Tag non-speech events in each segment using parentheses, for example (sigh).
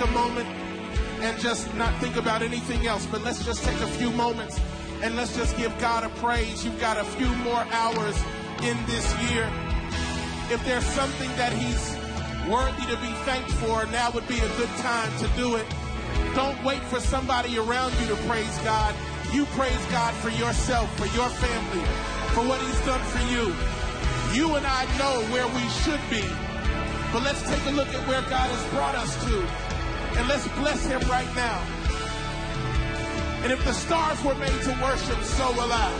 take a moment and just not think about anything else, but let's just take a few moments and let's just give God a praise. You've got a few more hours in this year. If there's something that He's worthy to be thanked for, now would be a good time to do it. Don't wait for somebody around you to praise God. You praise God for yourself, for your family, for what He's done for you. You and I know where we should be, but let's take a look at where God has brought us to, and let's bless Him right now. And if the stars were made to worship, so will I.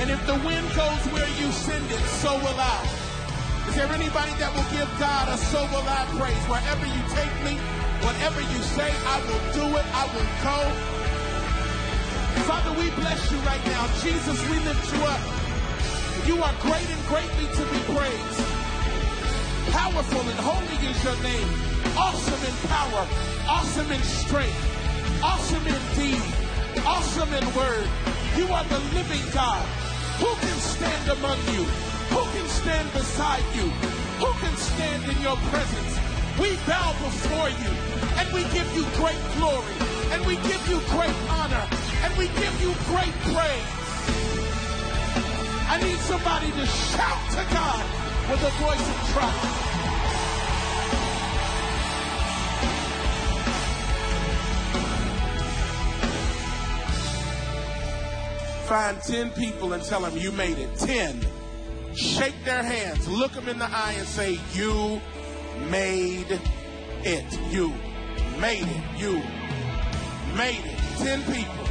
And if the wind goes where you send it, so will I. Is there anybody that will give God a so will I praise? Wherever you take me, whatever you say, I will do it. I will go. Father, we bless you right now. Jesus, we lift you up. You are great and greatly to be praised. Powerful and holy is your name. Awesome in power, awesome in strength, awesome in deed, awesome in word. You are the living God. Who can stand among you? Who can stand beside you? Who can stand in your presence? We bow before you and we give you great glory and we give you great honor and we give you great praise. I need somebody to shout to God with a voice of triumph. Find 10 people and tell them you made it. 10. Shake their hands, look them in the eye, and say, You made it. You made it. You made it. 10 people.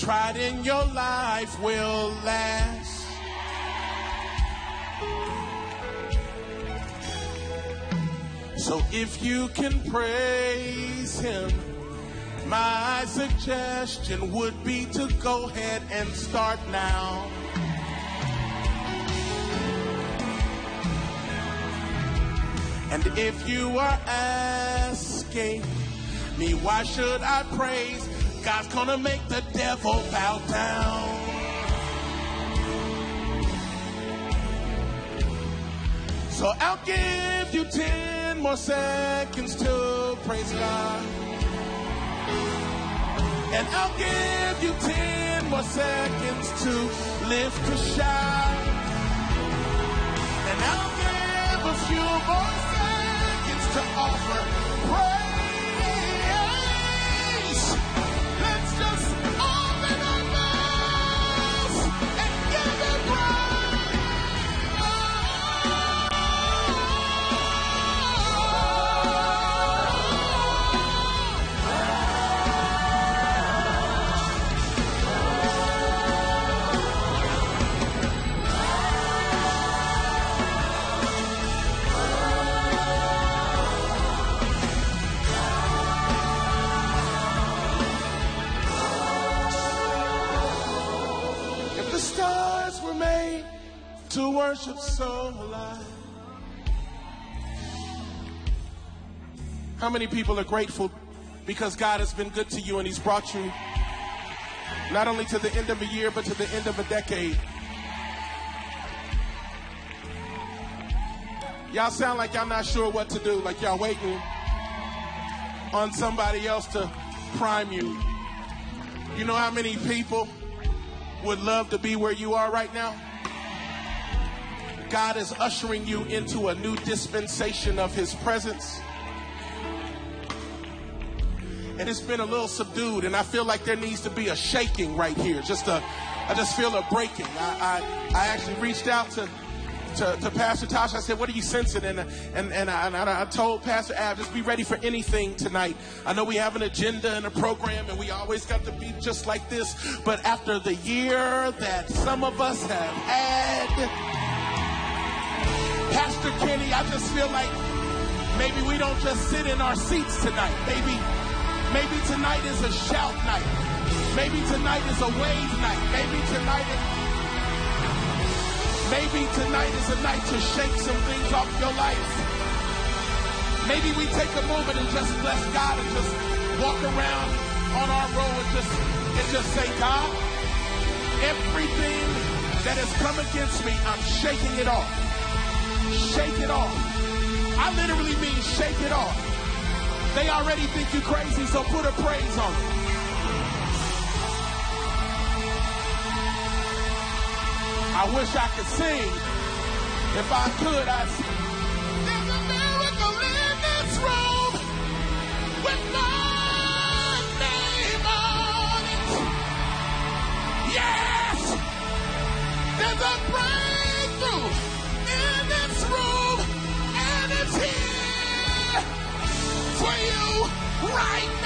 Tried in your life will last. So if you can praise him, my suggestion would be to go ahead and start now. And if you are asking me, why should I praise? God's gonna make the devil bow down. So I'll give you 10 more seconds to praise God. And I'll give you 10 more seconds to lift a shout. Worship so. How many people are grateful because God has been good to you and He's brought you not only to the end of a year, but to the end of a decade? Y'all sound like y'all not sure what to do, like y'all waiting on somebody else to prime you. You know how many people would love to be where you are right now? God is ushering you into a new dispensation of His presence. And it's been a little subdued, and I feel like there needs to be a shaking right here. Just a, I just feel a breaking. I, I, I actually reached out to to, to Pastor Tosh. I said, What are you sensing? And, and, and, I, and I told Pastor Av, just be ready for anything tonight. I know we have an agenda and a program, and we always got to be just like this. But after the year that some of us have had, Pastor Kenny, I just feel like maybe we don't just sit in our seats tonight. Maybe, maybe tonight is a shout night. Maybe tonight is a wave night. Maybe tonight is Maybe tonight is a night to shake some things off your life. Maybe we take a moment and just bless God and just walk around on our road and just and just say, God, everything that has come against me, I'm shaking it off. Shake it off. I literally mean shake it off. They already think you crazy, so put a praise on it. I wish I could sing. If I could, I'd sing. Right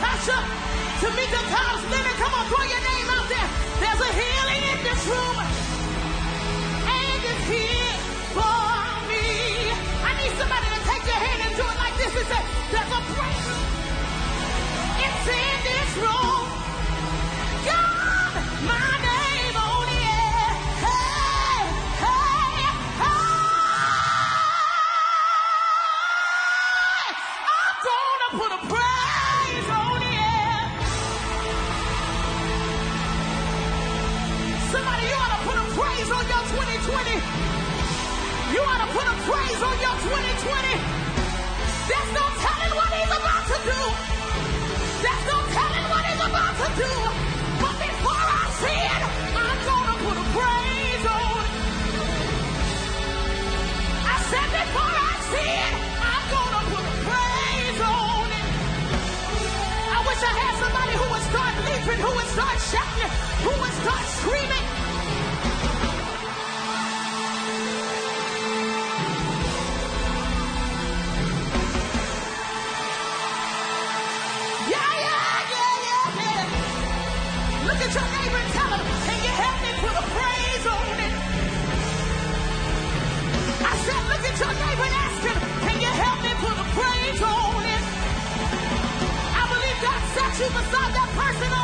Natasha. Tamika Cobbs, Leonard, come on, throw your name out there. There's a healing in this room. And it's here for me. I need somebody to take your hand and do it like this and say, there's a breakthrough. It's in this room. Praise on your 2020. There's no telling what he's about to do. There's no telling what he's about to do. But before I see it, I'm gonna put a praise on it. I said before I see it, I'm gonna put a praise on it. I wish I had somebody who would start leaping, who would start shouting, who would start screaming. You beside that person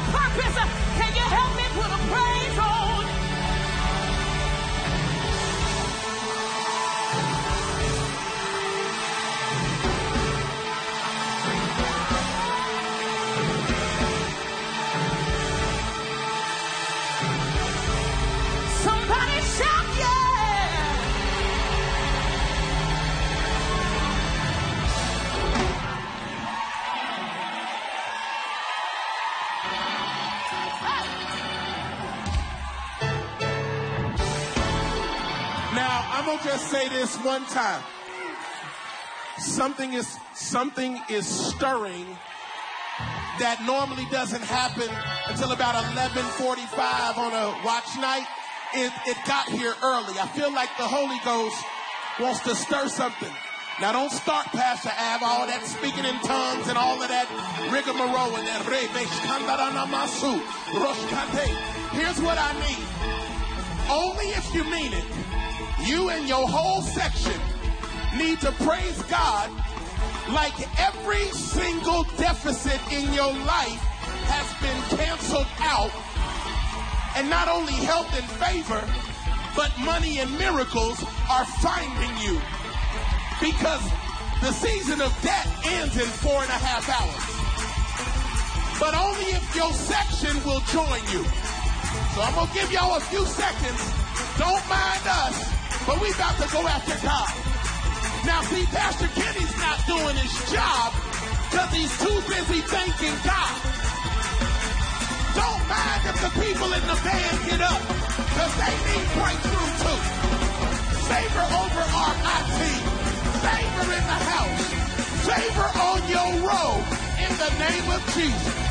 To just say this one time. something is something is stirring that normally doesn't happen until about 11:45 on a watch night. It, it got here early. I feel like the Holy Ghost wants to stir something. Now don't start, Pastor Av, all that speaking in tongues and all of that rigmarole and that Here's what I need. Only if you mean it, you and your whole section need to praise God like every single deficit in your life has been canceled out. And not only health and favor, but money and miracles are finding you. Because the season of debt ends in four and a half hours. But only if your section will join you. So I'm going to give y'all a few seconds. Don't mind us, but we about to go after God. Now, see, Pastor Kenny's not doing his job because he's too busy thanking God. Don't mind if the people in the band get up because they need breakthrough too. Favor over our IT. Favor in the house. Favor on your road in the name of Jesus.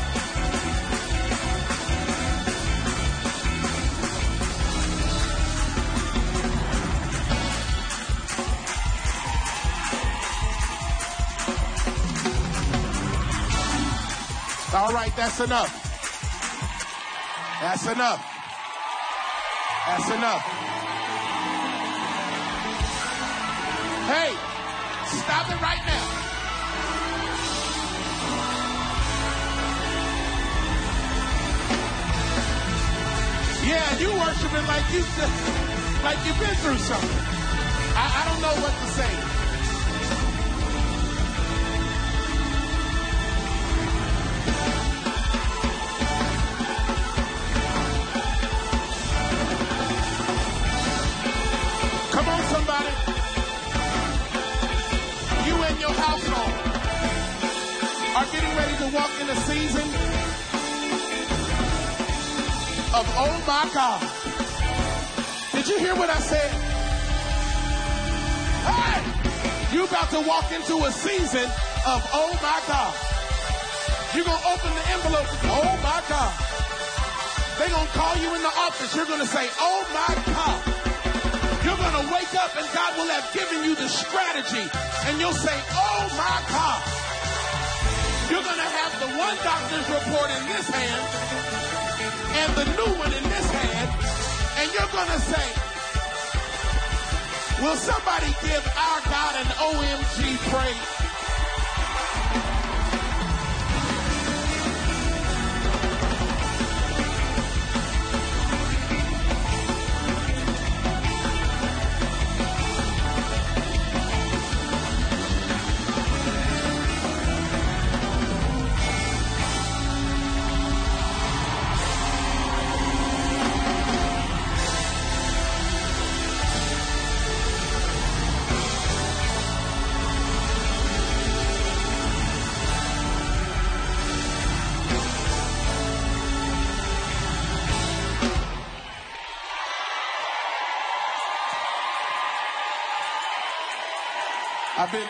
All right, that's enough. That's enough. That's enough. Hey, stop it right now. Yeah, you worshiping like you like you've been through something. I, I don't know what to say. Walk in a season of oh my God. Did you hear what I said? Hey! You about to walk into a season of oh my God. You're gonna open the envelope, oh my God. They're gonna call you in the office. You're gonna say, oh my God. You're gonna wake up and God will have given you the strategy. And you'll say, oh my God. Going to have the one doctor's report in this hand and the new one in this hand, and you're going to say, Will somebody give our God an OMG praise?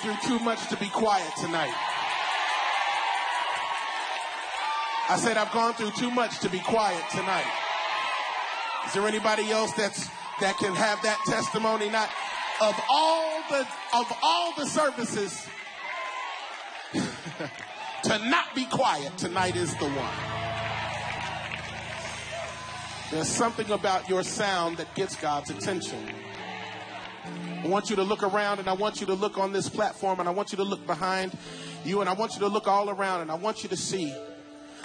Through too much to be quiet tonight. I said I've gone through too much to be quiet tonight. Is there anybody else that's that can have that testimony? Not of all the of all the services (laughs) to not be quiet tonight is the one. There's something about your sound that gets God's attention. I want you to look around and I want you to look on this platform and I want you to look behind you and I want you to look all around and I want you to see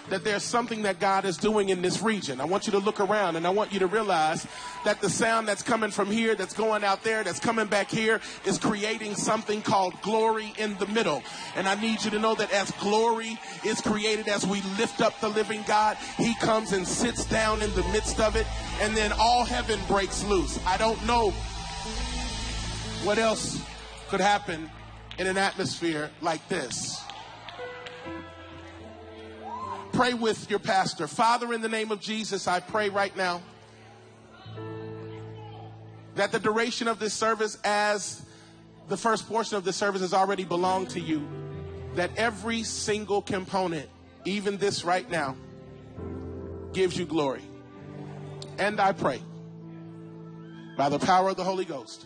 that there's something that God is doing in this region. I want you to look around and I want you to realize that the sound that's coming from here, that's going out there, that's coming back here, is creating something called glory in the middle. And I need you to know that as glory is created, as we lift up the living God, He comes and sits down in the midst of it, and then all heaven breaks loose. I don't know what else could happen in an atmosphere like this? Pray with your pastor. Father, in the name of Jesus, I pray right now that the duration of this service, as the first portion of the service has already belonged to you, that every single component, even this right now, gives you glory. And I pray, by the power of the Holy Ghost,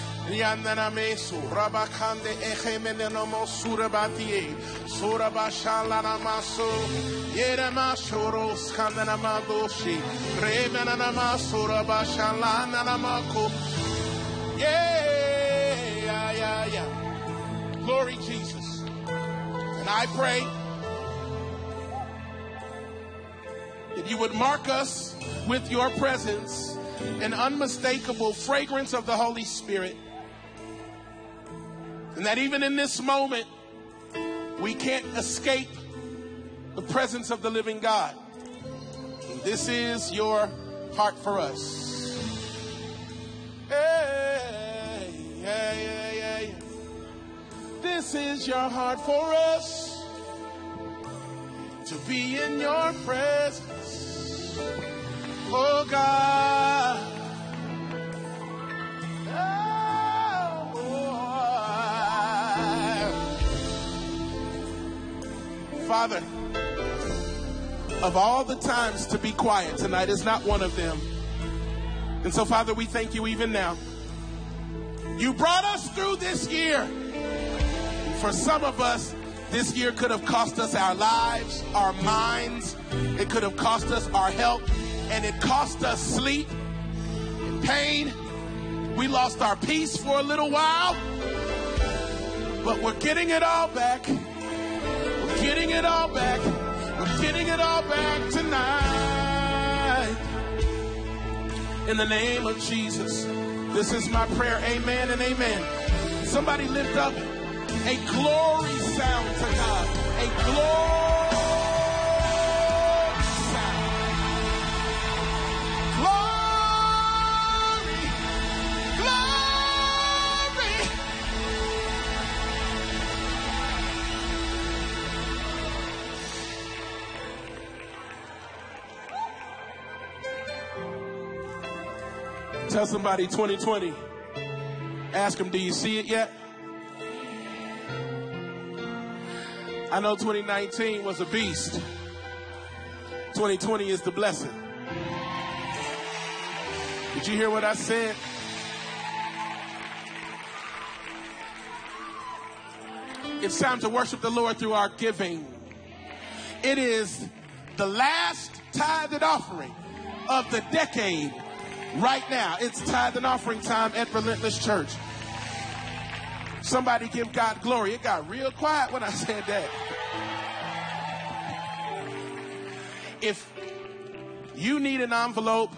Riandana mesu, rabakande echemenenomo surabatie, surabashalana maso, yerama shoro skandana madoshi, remenana masura bashalana namako. Yeah, yeah, yeah, yeah. Glory Jesus. And I pray that you would mark us with your presence, an unmistakable fragrance of the Holy Spirit. And that even in this moment, we can't escape the presence of the living God. And this is your heart for us. Hey, yeah, yeah. This is your heart for us to be in your presence. Oh God. Father, of all the times to be quiet, tonight is not one of them. And so, Father, we thank you even now. You brought us through this year. For some of us, this year could have cost us our lives, our minds. It could have cost us our health, and it cost us sleep, and pain. We lost our peace for a little while, but we're getting it all back getting it all back. We're getting it all back tonight. In the name of Jesus. This is my prayer. Amen and amen. Somebody lift up a glory sound to God. A glory. Tell somebody 2020. Ask them, do you see it yet? I know 2019 was a beast. 2020 is the blessing. Did you hear what I said? It's time to worship the Lord through our giving. It is the last tithe and offering of the decade right now. It's tithe and offering time at Relentless Church. Somebody give God glory. It got real quiet when I (laughs) said that. If you need an envelope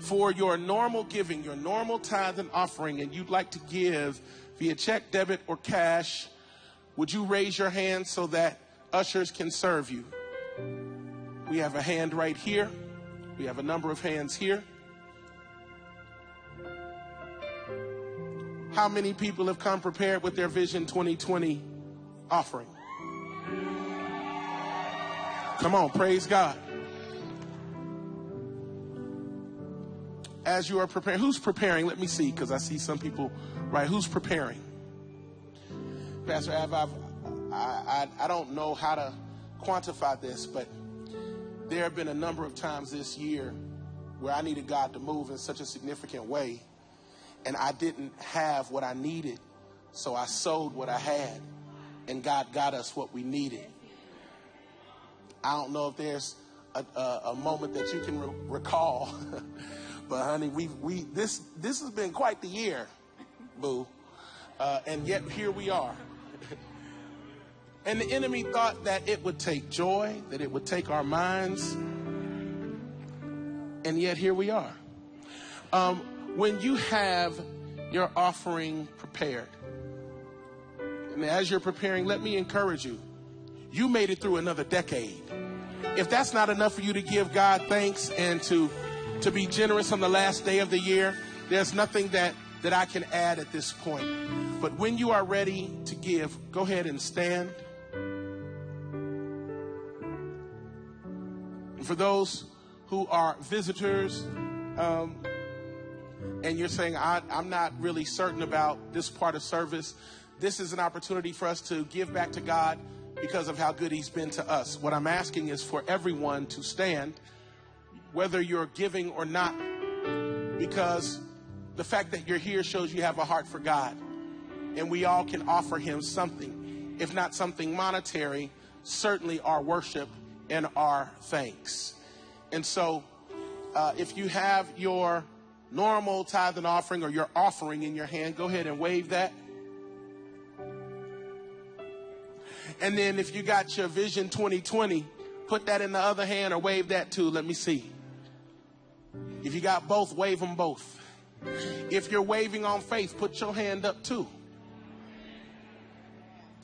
for your normal giving, your normal tithe and offering, and you'd like to give via check, debit, or cash, would you raise your hand so that ushers can serve you? We have a hand right here. We have a number of hands here. How many people have come prepared with their Vision 2020 offering? Come on, praise God. As you are preparing, who's preparing? Let me see, because I see some people, right? Who's preparing? Pastor Av, I've, I, I, I don't know how to quantify this, but there have been a number of times this year where I needed God to move in such a significant way and I didn't have what I needed. So I sold what I had, and God got us what we needed. I don't know if there's a, a, a moment that you can re- recall, (laughs) but honey, we we this this has been quite the year, boo, uh, and yet here we are. (laughs) and the enemy thought that it would take joy, that it would take our minds, and yet here we are. Um, when you have your offering prepared, and as you're preparing, let me encourage you. you made it through another decade. If that's not enough for you to give God thanks and to, to be generous on the last day of the year, there's nothing that, that I can add at this point. But when you are ready to give, go ahead and stand. And for those who are visitors, um, and you're saying, I, I'm not really certain about this part of service, this is an opportunity for us to give back to God because of how good He's been to us. What I'm asking is for everyone to stand, whether you're giving or not, because the fact that you're here shows you have a heart for God. And we all can offer Him something, if not something monetary, certainly our worship and our thanks. And so, uh, if you have your normal tithe and offering or your offering in your hand, go ahead and wave that. And then if you got your Vision 2020, put that in the other hand or wave that too. Let me see. If you got both, wave them both. If you're waving on faith, put your hand up too.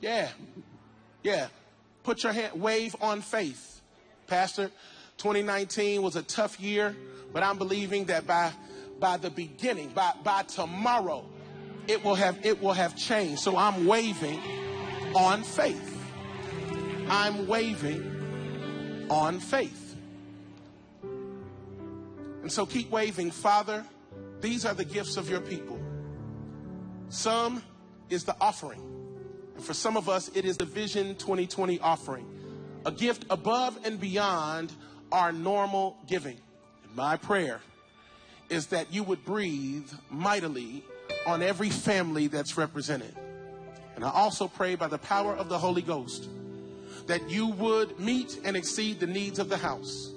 Yeah. Yeah. Put your hand, wave on faith. Pastor, 2019 was a tough year, but I'm believing that by by the beginning, by by tomorrow, it will have it will have changed. So I'm waving on faith. I'm waving on faith. And so keep waving, Father. These are the gifts of your people. Some is the offering. And for some of us, it is the Vision 2020 offering, a gift above and beyond our normal giving. And my prayer is that you would breathe mightily on every family that's represented. And I also pray by the power of the Holy Ghost that you would meet and exceed the needs of the house.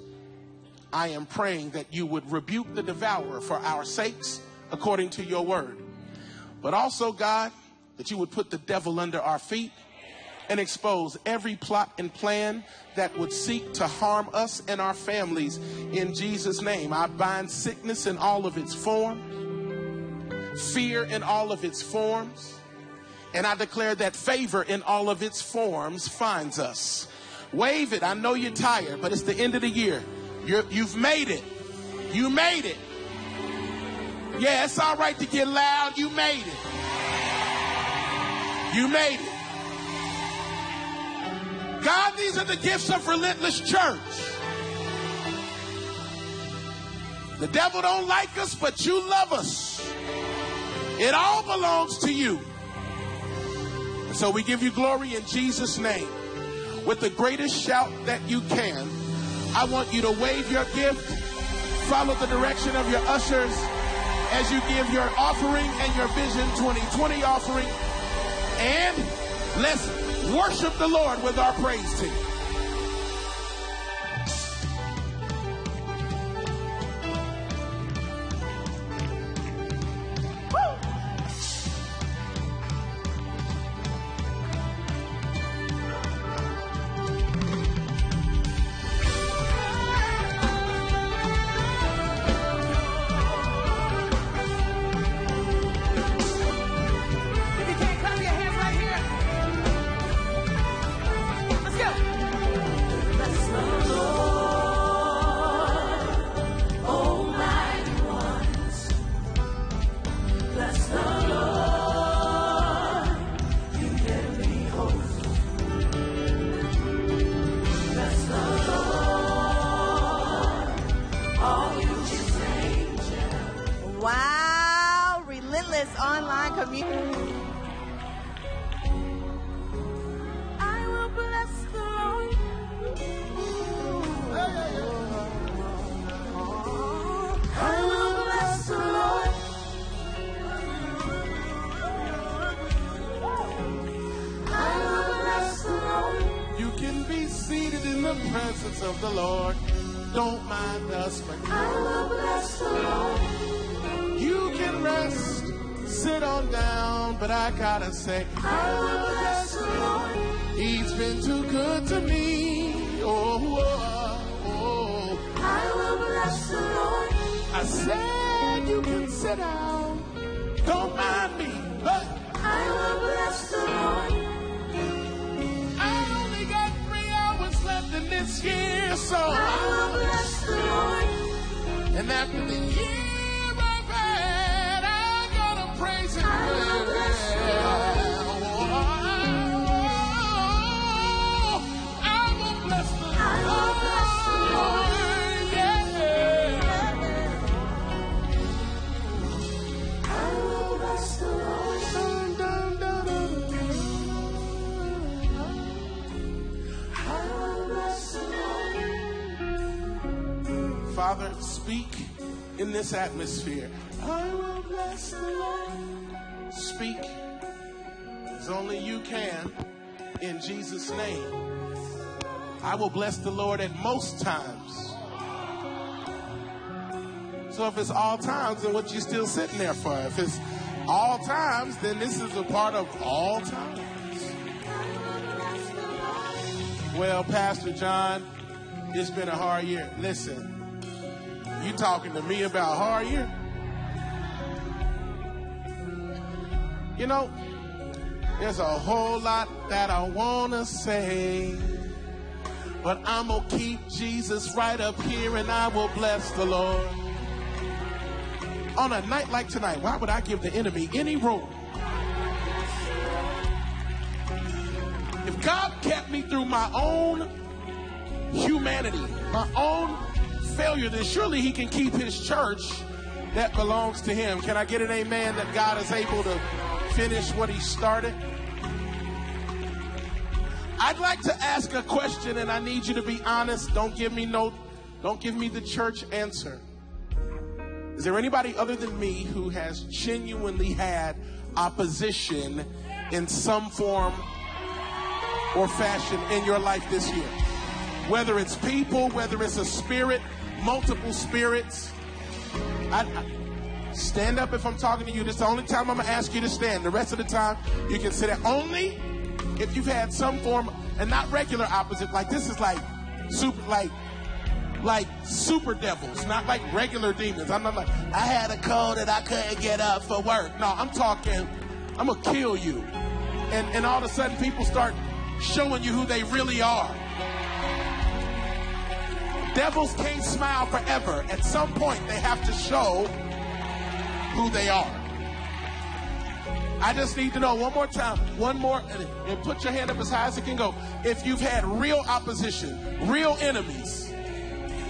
I am praying that you would rebuke the devourer for our sakes according to your word. But also, God, that you would put the devil under our feet and expose every plot and plan that would seek to harm us and our families in Jesus' name. I bind sickness in all of its forms, fear in all of its forms and I declare that favor in all of its forms finds us. Wave it. I know you're tired, but it's the end of the year. you you've made it. You made it. Yeah, it's all right to get loud. You made it. You made it. God, these are the gifts of Relentless Church. The devil don't like us, but you love us. It all belongs to you. So we give you glory in Jesus' name. With the greatest shout that you can, I want you to wave your gift, follow the direction of your ushers as you give your offering and your Vision 2020 offering. And let's worship the Lord with our praise team. Atmosphere. I will bless the Lord. Speak as only you can in Jesus' name. I will bless the Lord at most times. So if it's all times, then what you still sitting there for? If it's all times, then this is a part of all times. Well, Pastor John, it's been a hard year. Listen, you talking to me about hard year? You know, there's a whole lot that I want to say, but I'm to keep Jesus right up here and I will bless the Lord. On a night like tonight, why would I give the enemy any room? If God kept me through my own humanity, my own failure, then surely He can keep His church that belongs to Him. Can I get an amen that God is able to finish what He started? I'd like to ask a question, and I need you to be honest. Don't give me no, don't give me the church answer. Is there anybody other than me who has genuinely had opposition in some form or fashion in your life this year? Whether it's people, whether it's a spirit, multiple spirits. I, I- stand up if I'm talking to you. This is the only time I'm gonna ask you to stand. The rest of the time, you can sit down. Only if you've had some form, and not regular opposite. Like this is like super, like like super devils, not like regular demons. I'm not like I had a cold and I couldn't get up for work. No, I'm talking. I'm gonna kill you, and and all of a sudden people start showing you who they really are. Devils can't smile forever. At some point, they have to show who they are. I just need to know one more time, one more, and, put your hand up as high as it can go. If you've had real opposition, real enemies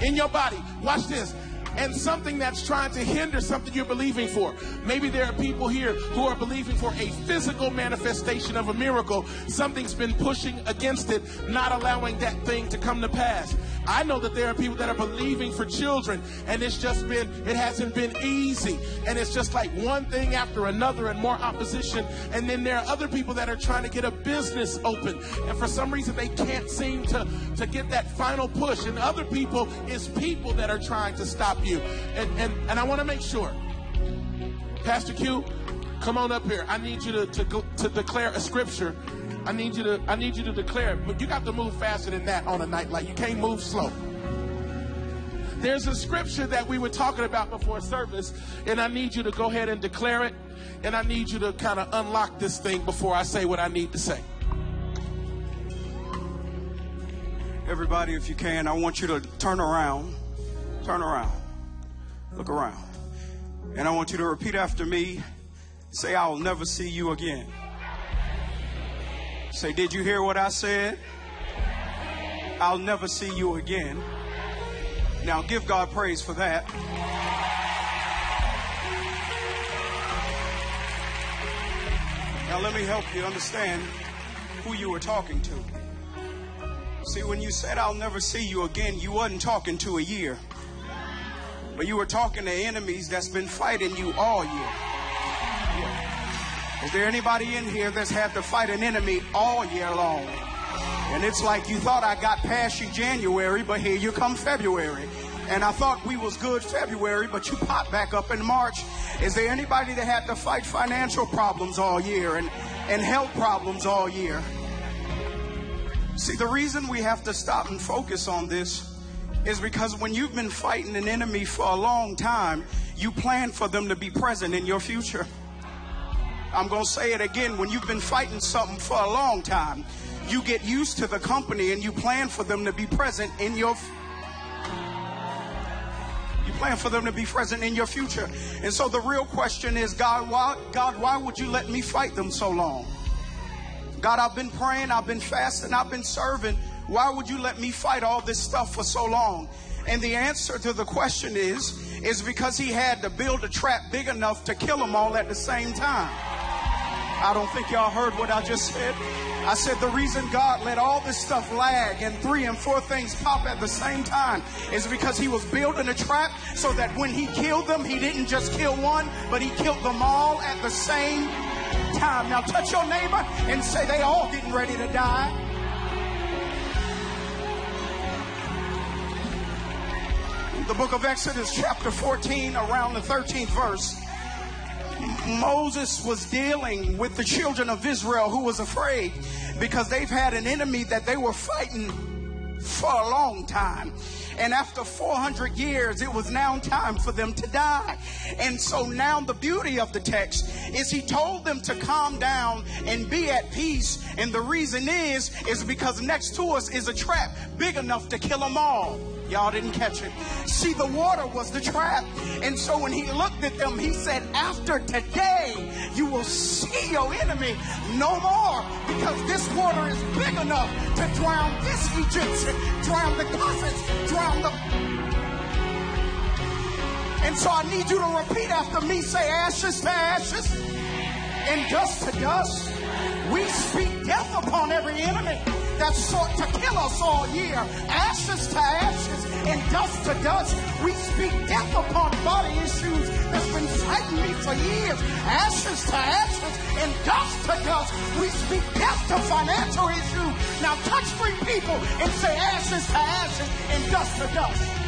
in your body, watch this. And something that's trying to hinder something you're believing for. Maybe there are people here who are believing for a physical manifestation of a miracle. Something's been pushing against it, not allowing that thing to come to pass. I know that there are people that are believing for children, and it's just been, it hasn't been easy. And it's just like one thing after another and more opposition. And then there are other people that are trying to get a business open. And for some reason, they can't seem to, to get that final push. And other people is people that are trying to stop you. And, and, and I want to make sure, Pastor Q, come on up here. I need you to, to, go, to declare a scripture. I need you to I need you to declare it. But you got to move faster than that on a night like you can't move slow. There's a scripture that we were talking about before service, and I need you to go ahead and declare it. And I need you to kind of unlock this thing before I say what I need to say. Everybody, if you can, I want you to turn around. Turn around. Look around. And I want you to repeat after me. Say, I'll never see you again. Say, did you hear what I said? I'll never see you again. Now give God praise for that. Now let me help you understand who you were talking to. See, when you said I'll never see you again, you wasn't talking to a year. But you were talking to enemies that's been fighting you all year. Is there anybody in here that's had to fight an enemy all year long? And it's like you thought I got past you January, but here you come February. And I thought we was good February, but you popped back up in March. Is there anybody that had to fight financial problems all year and, and health problems all year? See, the reason we have to stop and focus on this is because when you've been fighting an enemy for a long time, you plan for them to be present in your future. I'm going to say it again. When you've been fighting something for a long time, you get used to the company and you plan for them to be present in your you plan for them to be present in your future. And so the real question is, God, why God, why would you let me fight them so long? God, I've been praying, I've been fasting, I've been serving. Why would you let me fight all this stuff for so long? And the answer to the question is, is because he had to build a trap big enough to kill them all at the same time. I don't think y'all heard what I just said. I said the reason God let all this stuff lag and three and four things pop at the same time is because he was building a trap so that when he killed them, he didn't just kill one, but he killed them all at the same time. Now touch your neighbor and say they all getting ready to die. The book of Exodus, chapter 14, around the 13th verse. Moses was dealing with the children of Israel who was afraid because they've had an enemy that they were fighting for a long time. And after 400 years, it was now time for them to die. And so now the beauty of the text is he told them to calm down and be at peace. And the reason is, is because next to us is a trap big enough to kill them all. Y'all didn't catch it. See, the water was the trap. And so when he looked at them, he said, After today, you will see your enemy no more because this water is big enough to drown this Egyptian, drown the cousins, drown the. And so I need you to repeat after me say, Ashes to ashes and dust to dust. We speak death upon every enemy that sought to kill us all year. Ashes to ashes and dust to dust. We speak death upon body issues that's been fighting me for years. Ashes to ashes and dust to dust. We speak death to financial issues. Now touch three people and say ashes to ashes and dust to dust.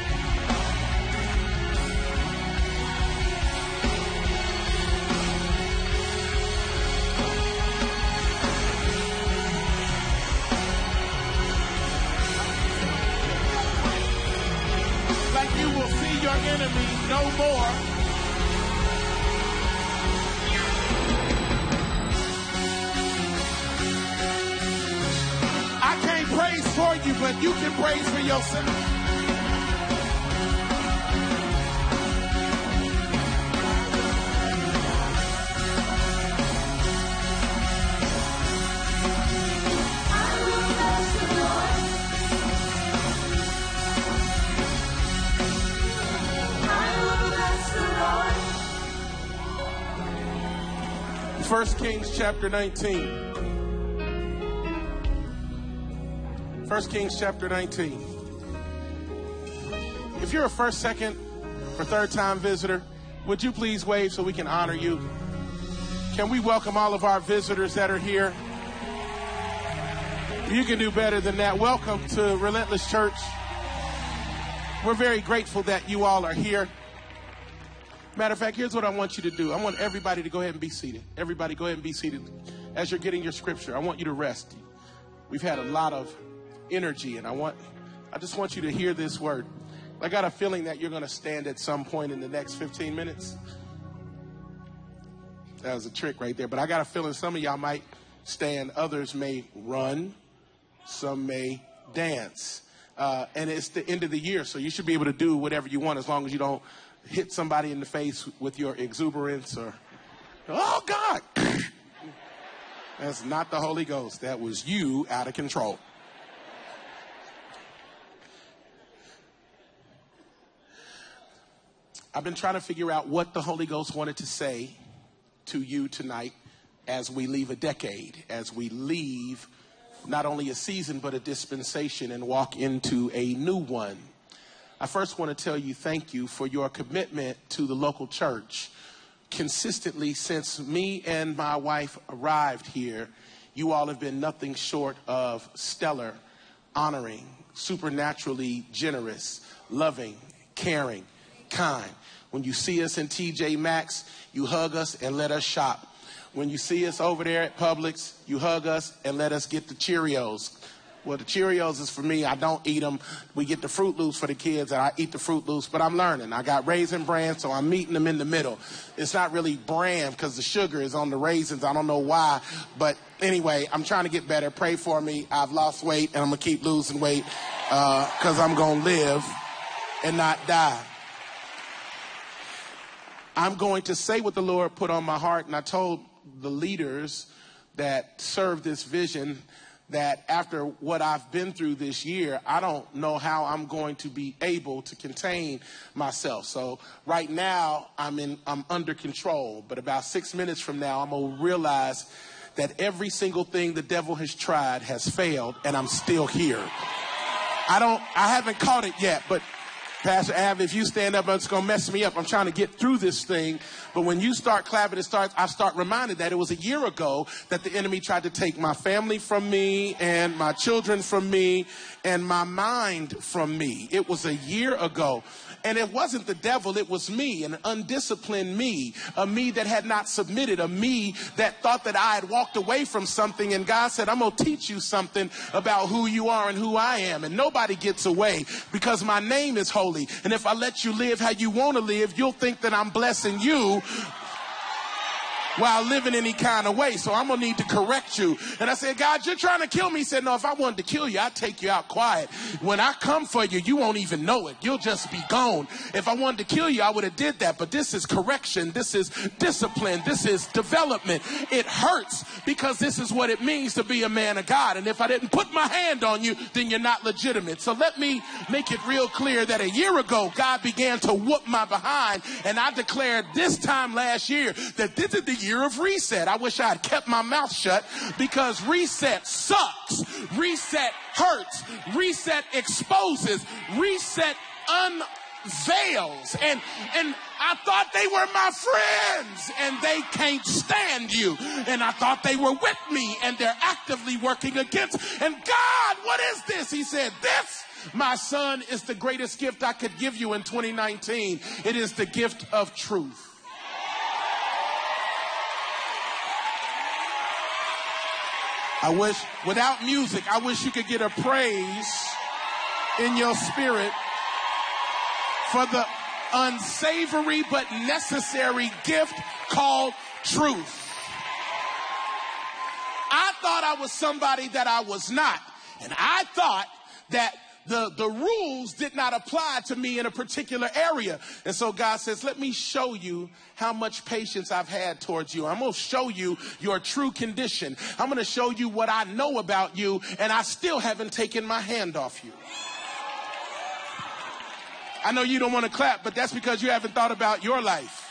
Yourself. First Kings chapter 19. First Kings chapter 19. If you're a first, second, or third time visitor, would you please wave so we can honor you? Can we welcome all of our visitors that are here? You can do better than that. Welcome to Relentless Church. We're very grateful that you all are here. Matter of fact, here's what I want you to do. I want everybody to go ahead and be seated. Everybody, go ahead and be seated. As you're getting your scripture, I want you to rest. We've had a lot of energy, and I want, I just want you to hear this word. I got a feeling that you're going to stand at some point in the next 15 minutes. That was a trick right there, but I got a feeling some of y'all might stand, others may run, some may dance. Uh, and it's the end of the year, so you should be able to do whatever you want as long as you don't hit somebody in the face with your exuberance or, oh God. (coughs) That's not the Holy Ghost. That was you out of control. I've been trying to figure out what the Holy Ghost wanted to say to you tonight as we leave a decade, as we leave not only a season but a dispensation and walk into a new one. I first want to tell you thank you for your commitment to the local church. Consistently, since me and my wife arrived here, you all have been nothing short of stellar, honoring, supernaturally generous, loving, caring, kind. When you see us in TJ Maxx, you hug us and let us shop. When you see us over there at Publix, you hug us and let us get the Cheerios. Well, the Cheerios is for me. I don't eat them. We get the Froot Loops for the kids, and I eat the Froot Loops, but I'm learning. I got Raisin Bran, so I'm meeting them in the middle. It's not really bran because the sugar is on the raisins. I don't know why, but anyway, I'm trying to get better. Pray for me. I've lost weight, and I'm going to keep losing weight because uh, I'm going to live and not die. I'm going to say what the Lord put on my heart, and I told the leaders that serve this vision that after what I've been through this year, I don't know how I'm going to be able to contain myself. So right now I'm in I'm under control, but about 6 minutes from now I'm going to realize that every single thing the devil has tried has failed and I'm still here. I don't I haven't caught it yet, but Pastor Av, if you stand up, it's going to mess me up. I'm trying to get through this thing. But when you start clapping, it starts, I start reminded that it was a year ago that the enemy tried to take my family from me and my children from me and my mind from me. It was a year ago. And it wasn't the devil, it was me, an undisciplined me, a me that had not submitted, a me that thought that I had walked away from something. And God said, I'm going to teach you something about who you are and who I am. And nobody gets away because my name is holy. And if I let you live how you want to live, you'll think that I'm blessing you while living any kind of way. So I'm going to need to correct you. And I said, God, you're trying to kill me. He said, no, if I wanted to kill you, I'd take you out quiet. When I come for you, you won't even know it. You'll just be gone. If I wanted to kill you, I would have did that. But this is correction. This is discipline. This is development. It hurts because this is what it means to be a man of God. And if I didn't put my hand on you, then you're not legitimate. So let me make it real clear that a year ago, God began to whoop my behind. And I declared this time last year that this is the year of reset. I wish I had kept my mouth shut because reset sucks. Reset hurts. Reset exposes. Reset unveils. And, and I thought they were my friends and they can't stand you. And I thought they were with me and they're actively working against. And God, what is this? He said, this my son is the greatest gift I could give you in 2019. It is the gift of truth. I wish, without music, I wish you could get a praise in your spirit for the unsavory but necessary gift called truth. I thought I was somebody that I was not. And I thought that the, the rules did not apply to me in a particular area. And so God says, let me show you how much patience I've had towards you. I'm going to show you your true condition. I'm going to show you what I know about you, and I still haven't taken my hand off you. I know you don't want to clap, but that's because you haven't thought about your life.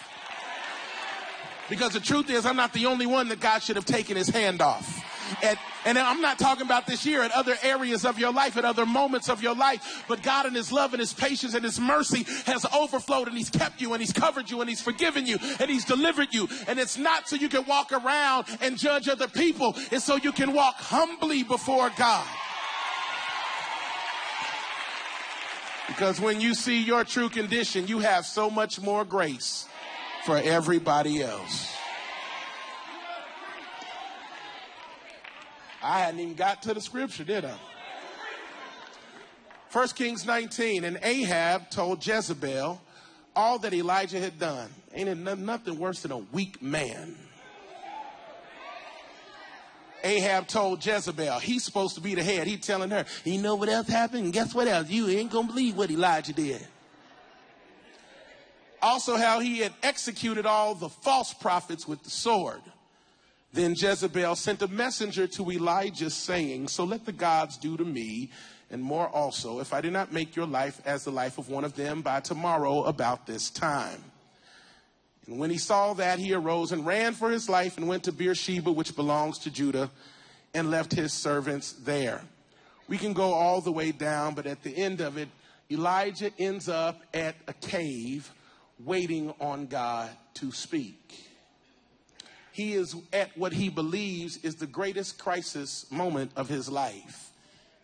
Because the truth is, I'm not the only one that God should have taken his hand off. At, and I'm not talking about this year, at other areas of your life, at other moments of your life. But God in His love and His patience and His mercy has overflowed and He's kept you and He's covered you and He's forgiven you and He's delivered you. And it's not so you can walk around and judge other people. It's so you can walk humbly before God. Because when you see your true condition, you have so much more grace for everybody else. I hadn't even got to the scripture, did I? 1 Kings 19, and Ahab told Jezebel all that Elijah had done. Ain't it nothing worse than a weak man? Ahab told Jezebel, he's supposed to be the head. He's telling her, you know what else happened? Guess what else? You ain't gonna believe what Elijah did. Also, how he had executed all the false prophets with the sword. Then Jezebel sent a messenger to Elijah saying, So let the gods do to me and more also, if I do not make your life as the life of one of them by tomorrow about this time. And when he saw that, he arose and ran for his life and went to Beersheba, which belongs to Judah, and left his servants there. We can go all the way down, but at the end of it, Elijah ends up at a cave waiting on God to speak he is at what he believes is the greatest crisis moment of his life.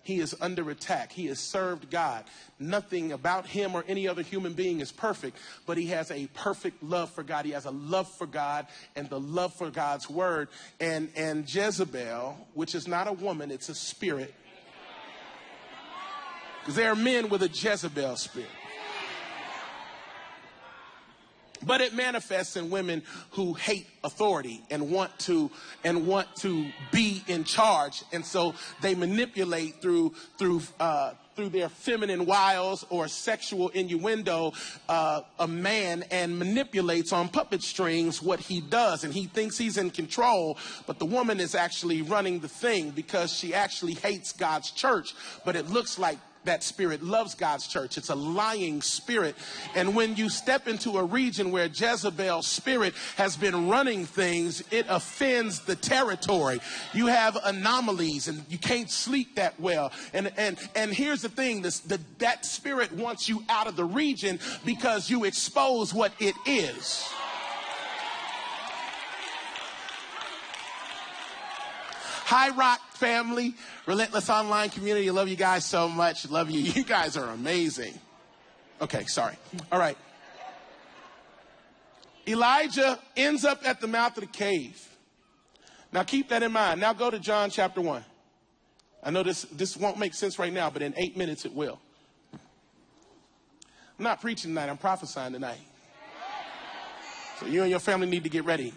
He is under attack. He has served God. Nothing about him or any other human being is perfect, but he has a perfect love for God. He has a love for God and the love for God's word. And, and Jezebel, which is not a woman, it's a spirit, Because there are men with a Jezebel spirit. But it manifests in women who hate authority and want to and want to be in charge, and so they manipulate through through uh, through their feminine wiles or sexual innuendo uh, a man and manipulates on puppet strings what he does, and he thinks he's in control, but the woman is actually running the thing because she actually hates God's church, but it looks like that spirit loves God's church. It's a lying spirit. And when you step into a region where Jezebel's spirit has been running things, it offends the territory. You have anomalies and you can't sleep that well. And, and, and here's the thing, this, the, that spirit wants you out of the region because you expose what it is. High Rock family, Relentless Online community. I love you guys so much. Love you. (laughs) You guys are amazing. Okay, sorry. All right. Elijah ends up at the mouth of the cave. Now keep that in mind. Now go to John chapter 1. I know this, this won't make sense right now, but in eight minutes it will. I'm not preaching tonight, I'm prophesying tonight. So you and your family need to get ready.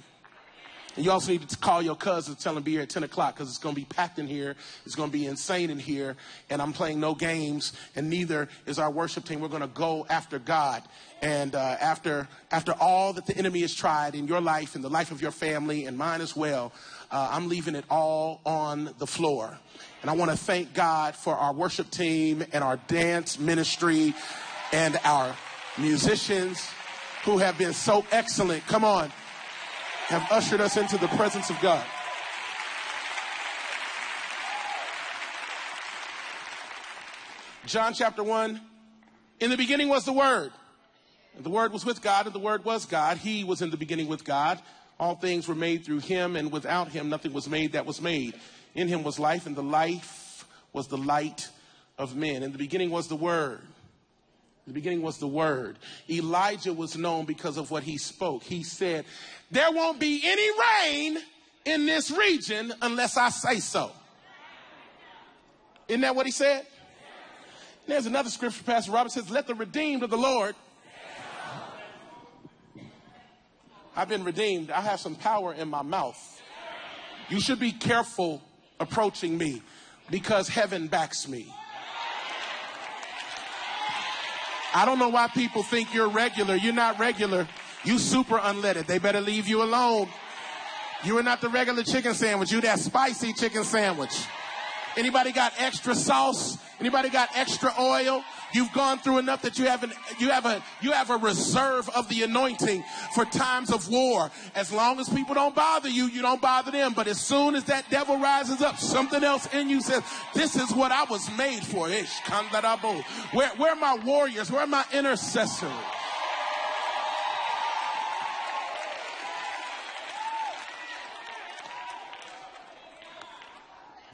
And you also need to call your cousins, tell them be here at 10 o'clock because it's going to be packed in here. It's going to be insane in here. And I'm playing no games, and neither is our worship team. We're going to go after God. And uh, after, after all that the enemy has tried in your life, in the life of your family, and mine as well, uh, I'm leaving it all on the floor. And I want to thank God for our worship team and our dance ministry and our musicians who have been so excellent. Come on have ushered us into the presence of God. John chapter 1. In the beginning was the Word. And the Word was with God, and the Word was God. He was in the beginning with God. All things were made through him, and without him nothing was made that was made. In him was life, and the life was the light of men. In the beginning was the Word the beginning was the word. Elijah was known because of what he spoke. He said, There won't be any rain in this region unless I say so. Isn't that what he said? There's another scripture, Pastor Robert says, Let the redeemed of the Lord. I've been redeemed. I have some power in my mouth. You should be careful approaching me because heaven backs me. I don't know why people think you're regular. You're not regular. You super unleaded. They better leave you alone. You are not the regular chicken sandwich. You that spicy chicken sandwich. Anybody got extra sauce? Anybody got extra oil? You've gone through enough that you have an, you have a you have a reserve of the anointing for times of war. As long as people don't bother you, you don't bother them. But as soon as that devil rises up, something else in you says, "This is what I was made for." Where where are my warriors? Where are my intercessors?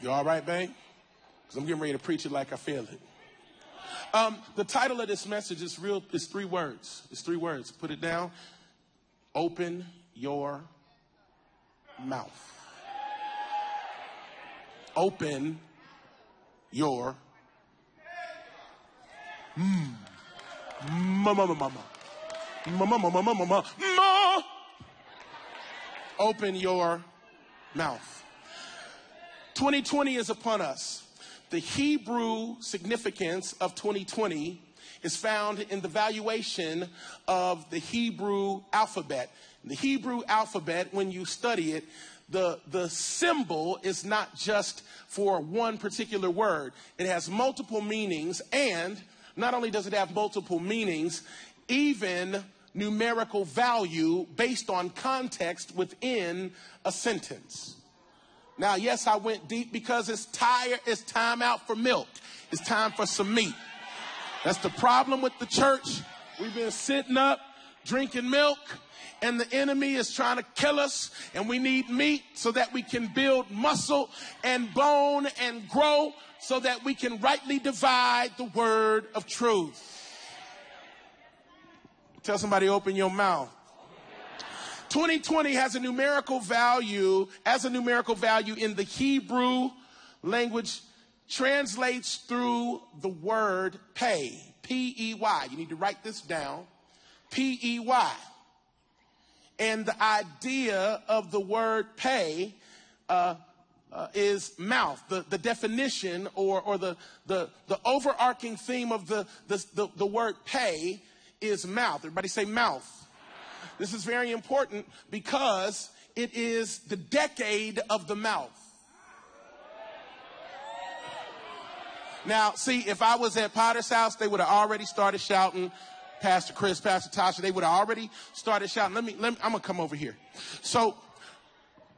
You all right, babe? Because I'm getting ready to preach it like I feel it. Um, the title of this message is real. It's three words. It's three words. Put it down. Open your mouth. Open your mm. mama mama mama mama mama mama open your mouth 2020 is upon us the Hebrew significance of 2020 is found in the valuation of the Hebrew alphabet. The Hebrew alphabet, when you study it, the, the symbol is not just for one particular word. It has multiple meanings, and not only does it have multiple meanings, even numerical value based on context within a sentence. Now, yes, I went deep because it's tired. It's time out for milk. It's time for some meat. That's the problem with the church. We've been sitting up, drinking milk, and the enemy is trying to kill us, and we need meat so that we can build muscle and bone and grow so that we can rightly divide the word of truth. Tell somebody, open your mouth. 2020 has a numerical value, as a numerical value in the Hebrew language translates through the word pay. P E Y. You need to write this down. P E Y. And the idea of the word pay uh, uh, is mouth. The, the definition or, or the, the, the overarching theme of the, the, the, the word pay is mouth. Everybody say mouth. This is very important because it is the decade of the mouth. Now, see, if I was at Potter's house, they would have already started shouting, Pastor Chris, Pastor Tasha, they would have already started shouting. Let me, let me I'm gonna come over here. So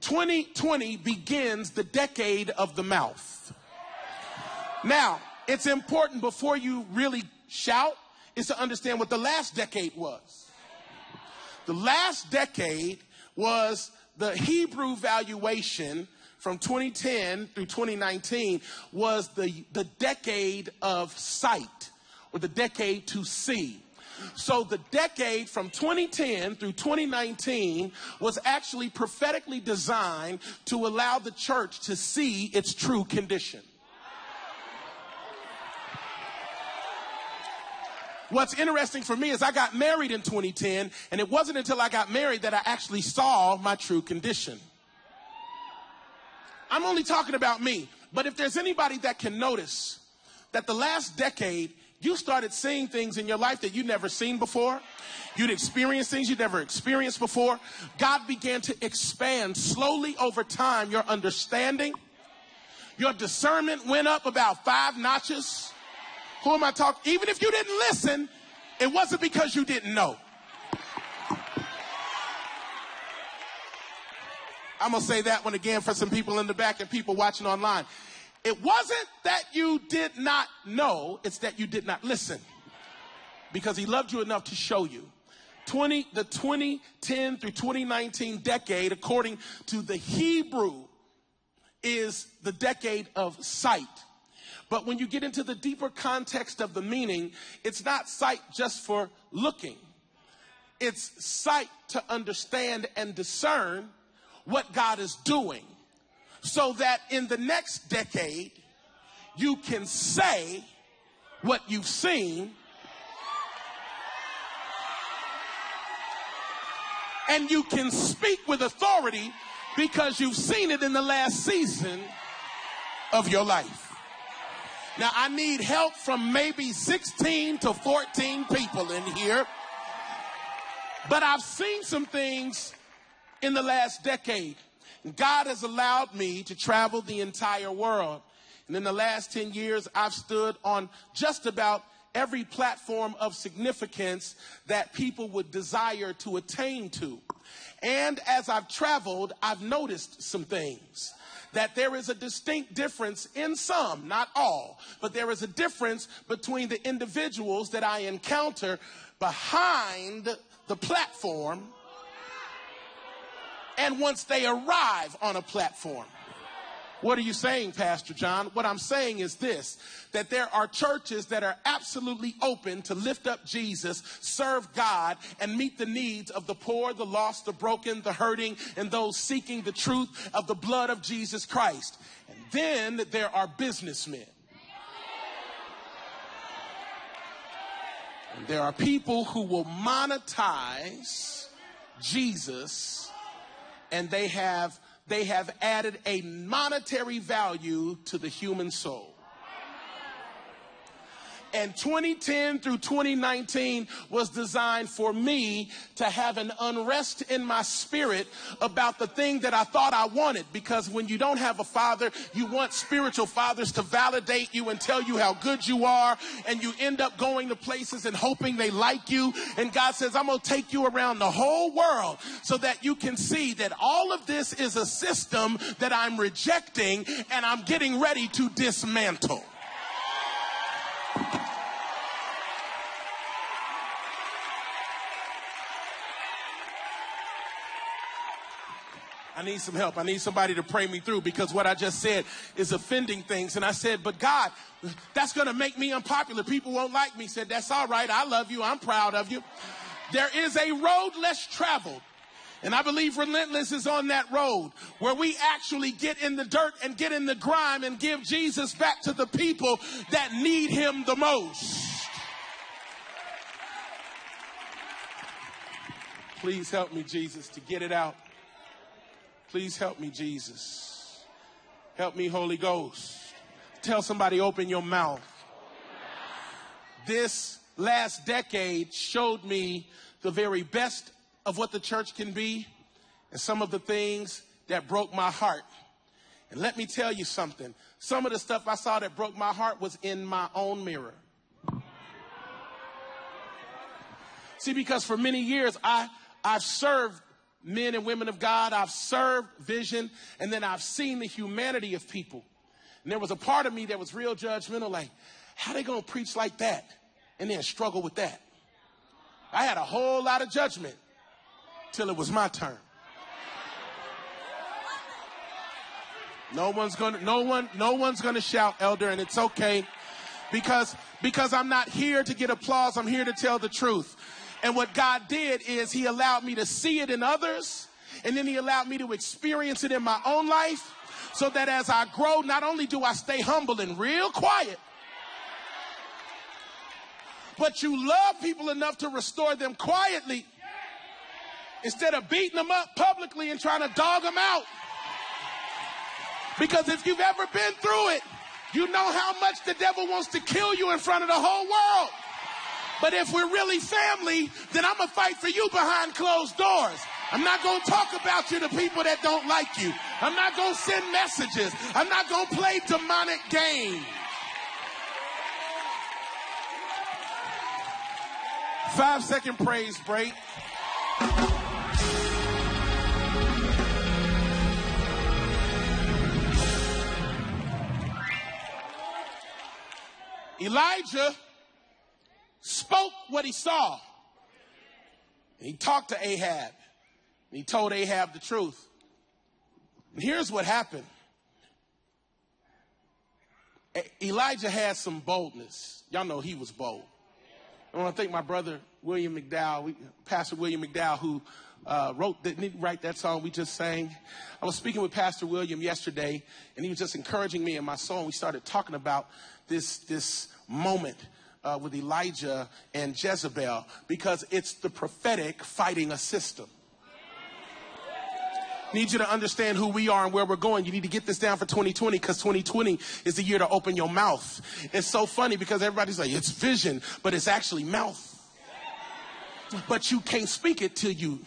2020 begins the decade of the mouth. Now, it's important before you really shout is to understand what the last decade was. The last decade was the Hebrew valuation from 2010 through 2019 was the, the decade of sight or the decade to see. So the decade from 2010 through 2019 was actually prophetically designed to allow the church to see its true condition. What's interesting for me is I got married in 2010, and it wasn't until I got married that I actually saw my true condition. I'm only talking about me, but if there's anybody that can notice that the last decade you started seeing things in your life that you'd never seen before. You'd experienced things you'd never experienced before. God began to expand slowly over time your understanding. Your discernment went up about five notches. Who am I talking? Even if you didn't listen, it wasn't because you didn't know. I'm going to say that one again for some people in the back and people watching online. It wasn't that you did not know, it's that you did not listen. Because he loved you enough to show you. 20, the 2010 through 2019 decade, according to the Hebrew, is the decade of sight. But when you get into the deeper context of the meaning, it's not sight just for looking. It's sight to understand and discern what God is doing so that in the next decade, you can say what you've seen and you can speak with authority because you've seen it in the last season of your life. Now, I need help from maybe 16 to 14 people in here, but I've seen some things in the last decade. God has allowed me to travel the entire world. And in the last 10 years, I've stood on just about every platform of significance that people would desire to attain to. And as I've traveled, I've noticed some things. That there is a distinct difference in some, not all, but there is a difference between the individuals that I encounter behind the platform and once they arrive on a platform. What are you saying, Pastor John? What I'm saying is this that there are churches that are absolutely open to lift up Jesus, serve God, and meet the needs of the poor, the lost, the broken, the hurting, and those seeking the truth of the blood of Jesus Christ. And then there are businessmen. And there are people who will monetize Jesus and they have they have added a monetary value to the human soul and 2010 through 2019 was designed for me to have an unrest in my spirit about the thing that I thought I wanted. Because when you don't have a father, you want spiritual fathers to validate you and tell you how good you are. And you end up going to places and hoping they like you. And God says, I'm going to take you around the whole world so that you can see that all of this is a system that I'm rejecting and I'm getting ready to dismantle. I need some help. I need somebody to pray me through because what I just said is offending things. And I said, but God, that's going to make me unpopular. People won't like me. He said, that's all right. I love you. I'm proud of you. There is a road less traveled And I believe Relentless is on that road where we actually get in the dirt and get in the grime and give Jesus back to the people that need him the most. Please help me, Jesus, to get it out. Please help me, Jesus. Help me, Holy Ghost. Tell somebody, open your mouth. This last decade showed me the very best of what the church can be and some of the things that broke my heart. And let me tell you something. Some of the stuff I saw that broke my heart was in my own mirror. See, because for many years I, I've served men and women of God, I've served vision, and then I've seen the humanity of people. And there was a part of me that was real judgmental, like, how they gonna preach like that and then struggle with that? I had a whole lot of judgment till it was my turn. No one's gonna, no one, no one's gonna shout, elder, and it's okay because, because I'm not here to get applause. I'm here to tell the truth. And what God did is He allowed me to see it in others, and then He allowed me to experience it in my own life, so that as I grow, not only do I stay humble and real quiet, but you love people enough to restore them quietly instead of beating them up publicly and trying to dog them out. Because if you've ever been through it, you know how much the devil wants to kill you in front of the whole world. But if we're really family, then I'm going to fight for you behind closed doors. I'm not going to talk about you to people that don't like you. I'm not going to send messages. I'm not going to play demonic games. Five second praise break. Elijah spoke what he saw. He talked to Ahab. And he told Ahab the truth. And here's what happened. Elijah had some boldness. Y'all know he was bold. I want to thank my brother William McDowell, Pastor William McDowell, who uh, wrote that, didn't write that song we just sang. I was speaking with Pastor William yesterday, and he was just encouraging me in my soul. We started talking about this this moment uh, with Elijah and Jezebel because it's the prophetic fighting a system. Need you to understand who we are and where we're going. You need to get this down for 2020 because 2020 is the year to open your mouth. It's so funny because everybody's like, it's vision, but it's actually mouth. But you can't speak it till you.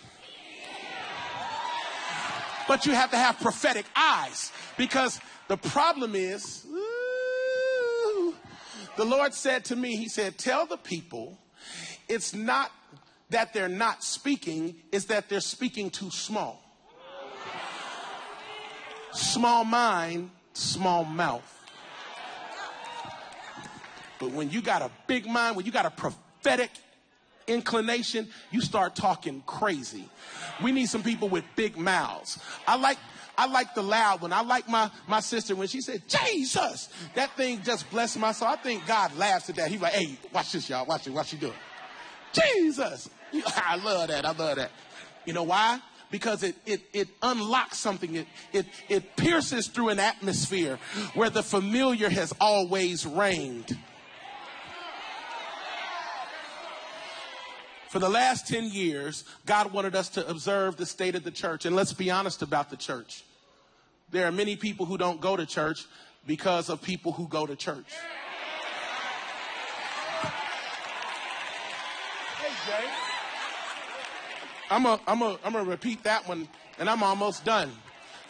But you have to have prophetic eyes because the problem is the Lord said to me, He said, Tell the people it's not that they're not speaking, it's that they're speaking too small. Small mind, small mouth. But when you got a big mind, when you got a prophetic inclination, you start talking crazy. We need some people with big mouths. I like I like the loud one. I like my, my sister when she said, Jesus. That thing just blessed my soul. I think God laughs at that. He's like, hey, watch this, y'all. Watch it. Watch she doing. Jesus. (laughs) I love that. I love that. You know why? Because it, it, it unlocks something. It, it, it pierces through an atmosphere where the familiar has always reigned. For the last 10 years, God wanted us to observe the state of the church. And let's be honest about the church. There are many people who don't go to church because of people who go to church. Hey, Jay. I'm going I'm to I'm repeat that one, and I'm almost done.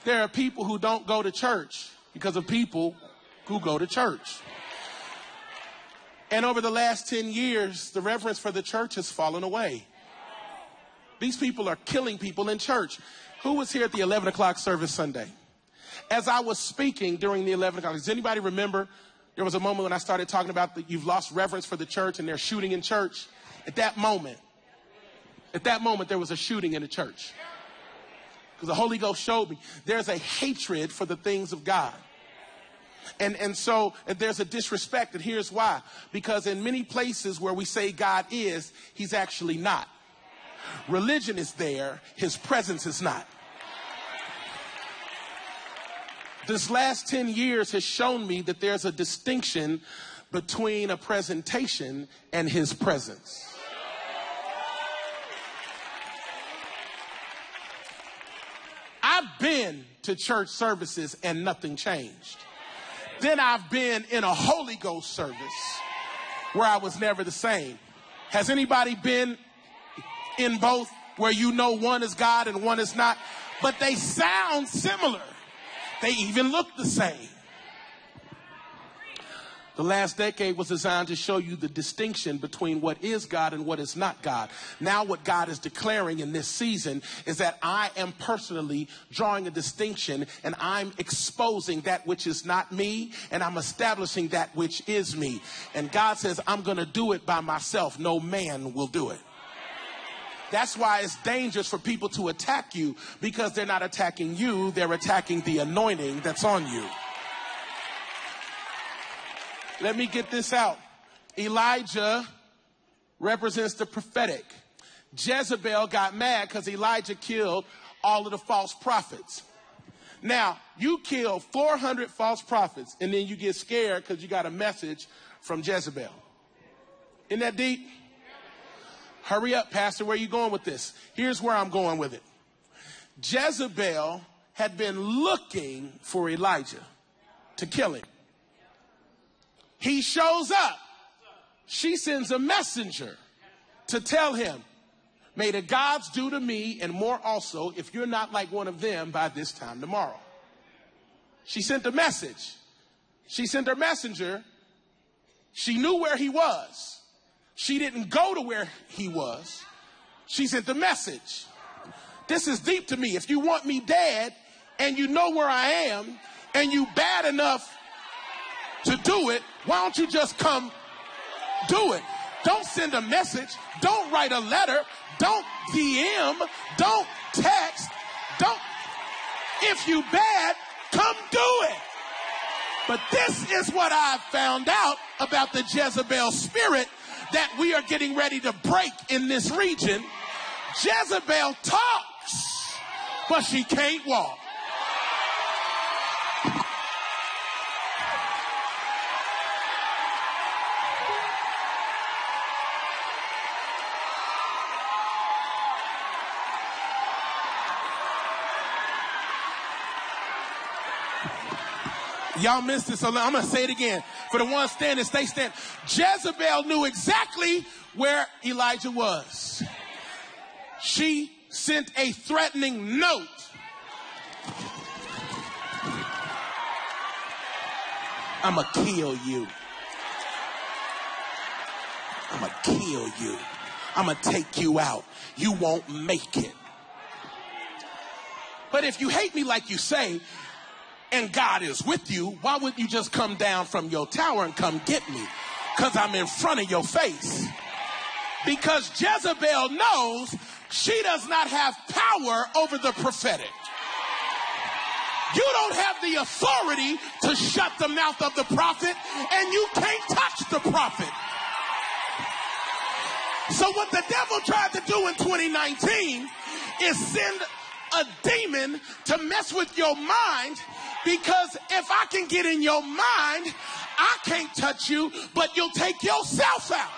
There are people who don't go to church because of people who go to church. And over the last 10 years, the reverence for the church has fallen away. These people are killing people in church. Who was here at the 11 o'clock service Sunday? As I was speaking during the 11 o'clock, does anybody remember there was a moment when I started talking about that you've lost reverence for the church and they're shooting in church? At that moment, at that moment, there was a shooting in the church. Because the Holy Ghost showed me there's a hatred for the things of God. And, and so there's a disrespect, and here's why. Because in many places where we say God is, He's actually not. Religion is there, his presence is not. This last 10 years has shown me that there's a distinction between a presentation and his presence. I've been to church services and nothing changed. Then I've been in a Holy Ghost service where I was never the same. Has anybody been in both where you know one is God and one is not? But they sound similar. They even look the same. The last decade was designed to show you the distinction between what is God and what is not God. Now, what God is declaring in this season is that I am personally drawing a distinction and I'm exposing that which is not me and I'm establishing that which is me. And God says, I'm going to do it by myself. No man will do it. That's why it's dangerous for people to attack you because they're not attacking you, they're attacking the anointing that's on you. Let me get this out. Elijah represents the prophetic. Jezebel got mad because Elijah killed all of the false prophets. Now, you kill 400 false prophets and then you get scared because you got a message from Jezebel. Isn't that deep? Hurry up, Pastor. Where are you going with this? Here's where I'm going with it. Jezebel had been looking for Elijah to kill him. He shows up. She sends a messenger to tell him, May the gods do to me and more also if you're not like one of them by this time tomorrow. She sent a message. She sent her messenger. She knew where he was. She didn't go to where he was. She sent the message. This is deep to me. If you want me dead and you know where I am and you bad enough to do it, why don't you just come do it? Don't send a message. Don't write a letter. Don't DM. Don't text. Don't. If you bad, come do it. But this is what I've found out about the Jezebel spirit that we are getting ready to break in this region. Jezebel talks, but she can't walk. Y'all missed it, so I'm gonna say it again. For the ones standing, stay standing. Jezebel knew exactly where Elijah was. She sent a threatening note. I'ma kill you. I'ma kill you. I'ma take you out. You won't make it. But if you hate me like you say, and God is with you, why wouldn't you just come down from your tower and come get me? Because I'm in front of your face. Because Jezebel knows she does not have power over the prophetic. You don't have the authority to shut the mouth of the prophet, and you can't touch the prophet. So, what the devil tried to do in 2019 is send a demon to mess with your mind because if I can get in your mind, I can't touch you, but you'll take yourself out.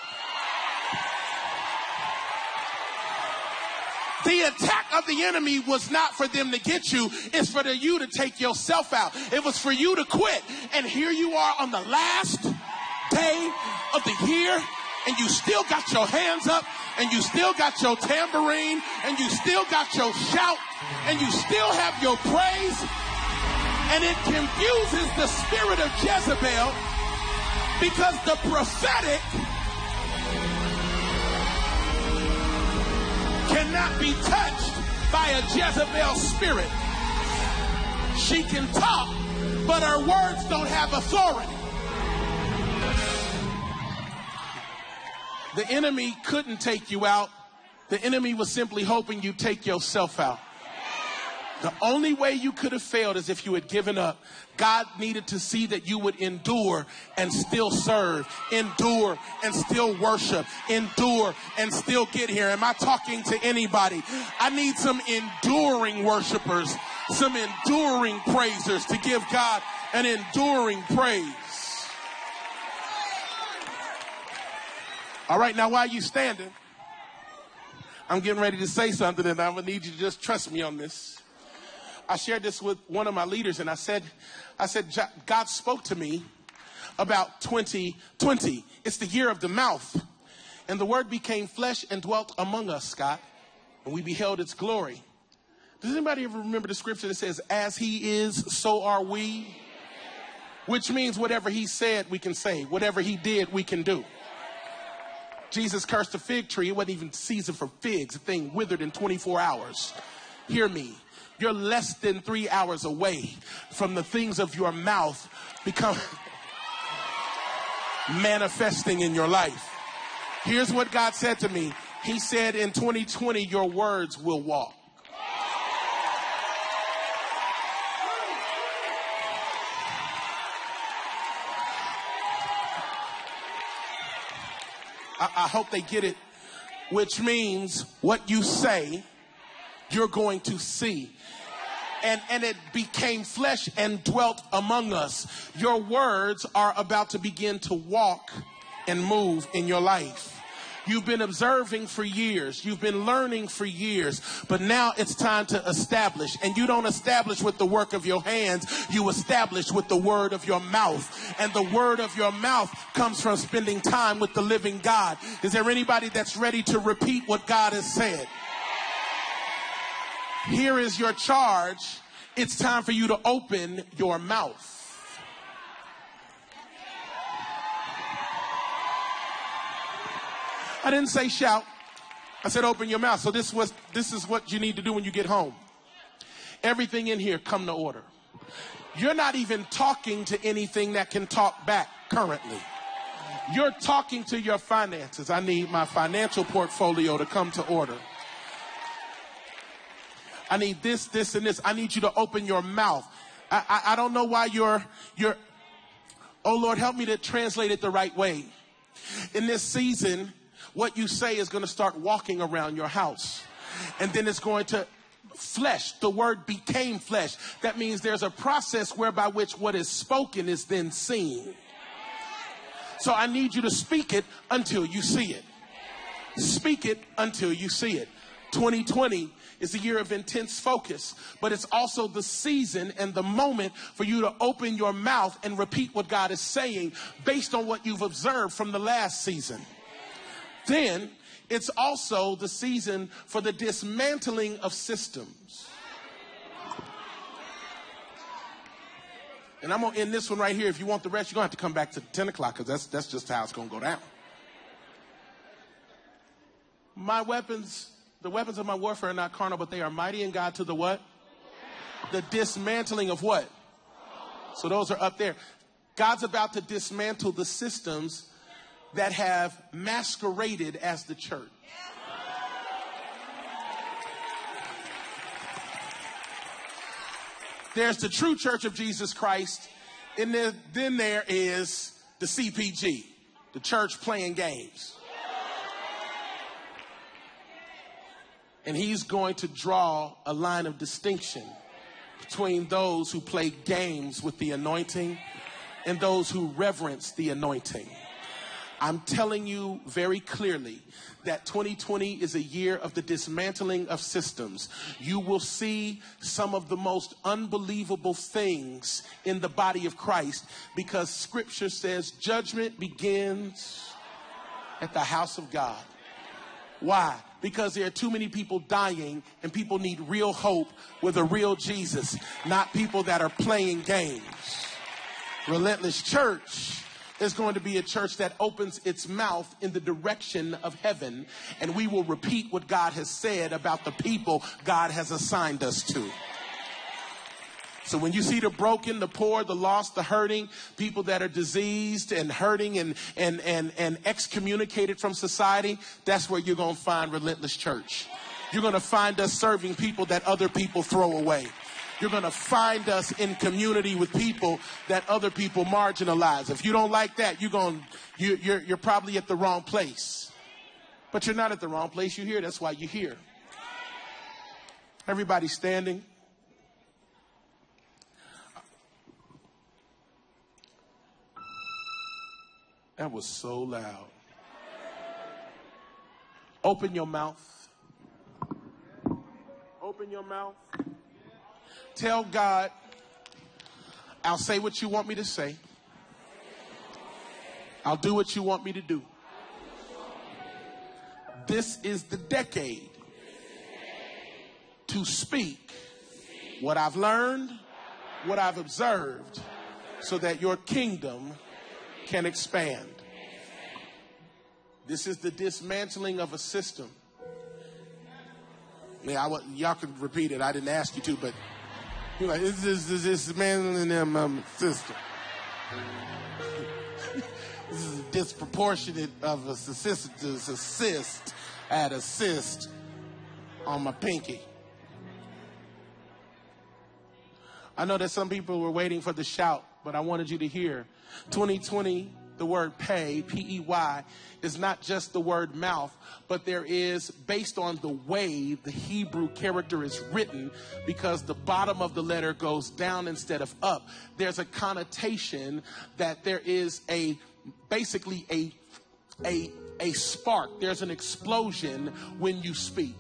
The attack of the enemy was not for them to get you, it's for the, you to take yourself out. It was for you to quit. And here you are on the last day of the year, and you still got your hands up, and you still got your tambourine, and you still got your shout, and you still have your praise, and it confuses the spirit of Jezebel because the prophetic cannot be touched by a Jezebel spirit. She can talk, but her words don't have authority. The enemy couldn't take you out. The enemy was simply hoping you take yourself out. The only way you could have failed is if you had given up. God needed to see that you would endure and still serve, endure and still worship, endure and still get here. Am I talking to anybody? I need some enduring worshipers, some enduring praisers to give God an enduring praise. All right, now while you standing, I'm getting ready to say something and I'm gonna need you to just trust me on this. I shared this with one of my leaders and I said, I said, God spoke to me about 2020. It's the year of the mouth. And the word became flesh and dwelt among us, Scott, and we beheld its glory. Does anybody ever remember the scripture that says, as he is, so are we? Which means whatever he said, we can say. Whatever he did, we can do. Jesus cursed a fig tree. It wasn't even season for figs. The thing withered in 24 hours. Hear me. You're less than three hours away from the things of your mouth become manifesting in your life. Here's what God said to me. He said in 2020, your words will walk. I, I hope they get it, which means what you say, you're going to see and, and it became flesh and dwelt among us. Your words are about to begin to walk and move in your life. You've been observing for years. You've been learning for years. But now it's time to establish. And you don't establish with the work of your hands. You establish with the word of your mouth. And the word of your mouth comes from spending time with the living God. Is there anybody that's ready to repeat what God has said? Here is your charge. It's time for you to open your mouth. I didn't say shout. I said open your mouth. So this was this is what you need to do when you get home. Everything in here come to order. You're not even talking to anything that can talk back currently. You're talking to your finances. I need my financial portfolio to come to order. I need this, this, and this. I need you to open your mouth. I, I, I don't know why you're, you're, oh Lord, help me to translate it the right way. In this season, what you say is going to start walking around your house. And then it's going to flesh. The word became flesh. That means there's a process whereby which what is spoken is then seen. So I need you to speak it until you see it. Speak it until you see it. 2020 is a year of intense focus, but it's also the season and the moment for you to open your mouth and repeat what God is saying based on what you've observed from the last season. Then it's also the season for the dismantling of systems. And I'm gonna end this one right here. If you want the rest, you're gonna have to come back to 10 o'clock because that's that's just how it's gonna go down. My weapons, the weapons of my warfare are not carnal, but they are mighty in God to the what? The dismantling of what? So those are up there. God's about to dismantle the systems that have masqueraded as the church. There's the true church of Jesus Christ, and then, then there is the CPG, the church playing games. And he's going to draw a line of distinction between those who play games with the anointing and those who reverence the anointing. I'm telling you very clearly that 2020 is a year of the dismantling of systems. You will see some of the most unbelievable things in the body of Christ because scripture says judgment begins at the house of God. Why? Because there are too many people dying and people need real hope with a real Jesus, not people that are playing games. Relentless Church is going to be a church that opens its mouth in the direction of heaven, and we will repeat what God has said about the people God has assigned us to. So when you see the broken, the poor, the lost, the hurting, people that are diseased and hurting and, and, and, and excommunicated from society, that's where you're going to find Relentless Church. You're going to find us serving people that other people throw away. You're going to find us in community with people that other people marginalize. If you don't like that, you're going you, you're you're probably at the wrong place. But you're not at the wrong place. You're here. That's why you're here. Everybody standing. That was so loud. Open your mouth. Open your mouth. Tell God, I'll say what you want me to say. I'll do what you want me to do. This is the decade to speak what I've learned, what I've observed, so that your kingdom can expand. This is the dismantling of a system. Yeah, I, y'all can repeat it. I didn't ask you to, but you're like, this is dismantling them um, system. (laughs) this is disproportionate of a assist, assist at assist on my pinky. I know that some people were waiting for the shout, but I wanted you to hear 2020, the word pay, P E Y, is not just the word mouth, but there is, based on the way the Hebrew character is written, because the bottom of the letter goes down instead of up, there's a connotation that there is a basically a a a spark. There's an explosion when you speak.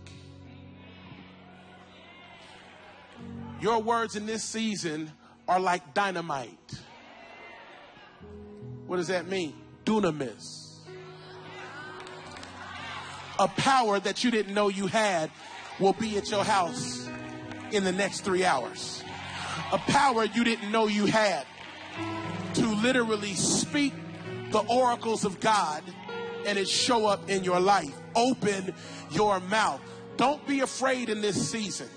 Your words in this season are like dynamite. What does that mean? Dunamis. A power that you didn't know you had will be at your house in the next three hours. A power you didn't know you had to literally speak the oracles of God and it show up in your life. Open your mouth. Don't be afraid in this season.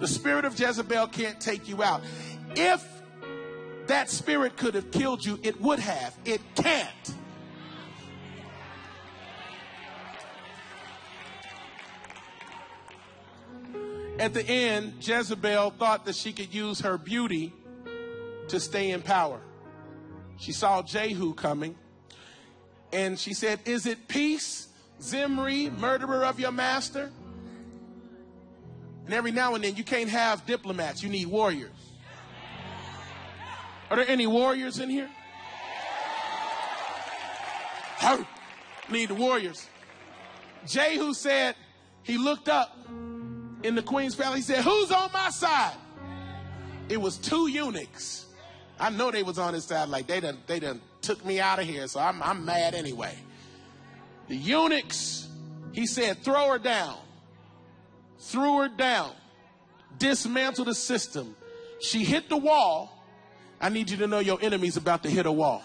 The spirit of Jezebel can't take you out. If that spirit could have killed you, it would have. It can't. At the end, Jezebel thought that she could use her beauty to stay in power. She saw Jehu coming and she said, Is it peace, Zimri, murderer of your master? And every now and then, you can't have diplomats, you need warriors. Are there any warriors in here? Need the warriors. Jehu said, he looked up in the Queen's Palace. He said, Who's on my side? It was two eunuchs. I know they was on his side, like they done, they done took me out of here, so I'm, I'm mad anyway. The eunuchs, he said, throw her down. Threw her down. Dismantle the system. She hit the wall. I need you to know your enemy's about to hit a wall.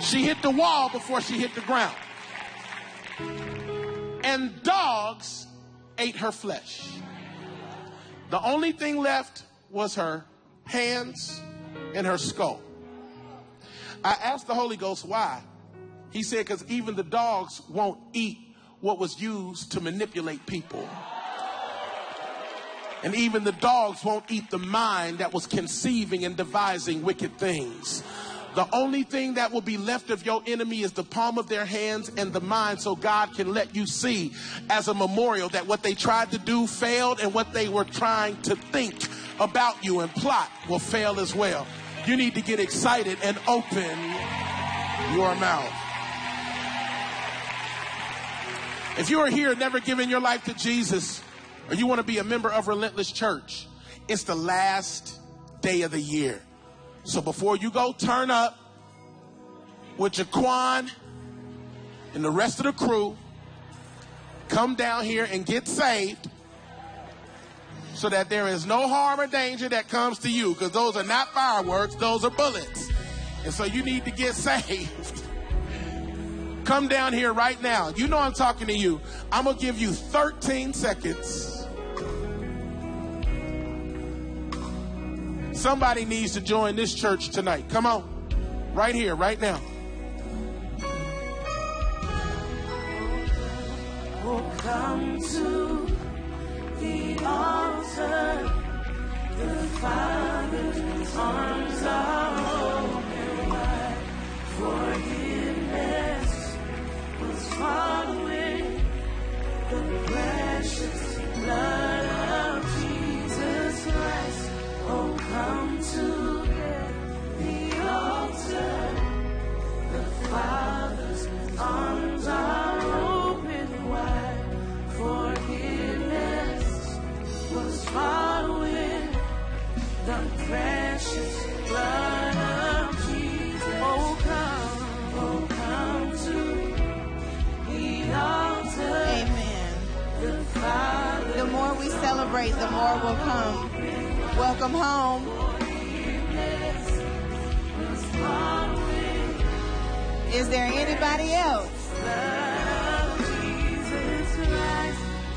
She hit the wall before she hit the ground. And dogs ate her flesh. The only thing left was her hands and her skull. I asked the Holy Ghost why. He said, because even the dogs won't eat what was used to manipulate people. And even the dogs won't eat the mind that was conceiving and devising wicked things. The only thing that will be left of your enemy is the palm of their hands and the mind, so God can let you see as a memorial that what they tried to do failed and what they were trying to think about you and plot will fail as well. You need to get excited and open your mouth. If you are here never giving your life to Jesus, or you want to be a member of Relentless Church, it's the last day of the year. So before you go turn up with Jaquan and the rest of the crew, come down here and get saved so that there is no harm or danger that comes to you because those are not fireworks, those are bullets. And so you need to get (laughs) saved. Come down here right now. You know I'm talking to you. I'm going to give you 13 seconds. Somebody needs to join this church tonight. Come on. Right here, right now. Oh, come to the altar. The Father's arms are open wide. Forgiveness was following the precious blood of Jesus Christ. Oh, come to the altar. The Father's arms are open wide. Forgiveness was following the precious blood of Jesus. Oh, come, oh, come to the altar. Amen. The more we celebrate, the more will come. Welcome home. Is there anybody else?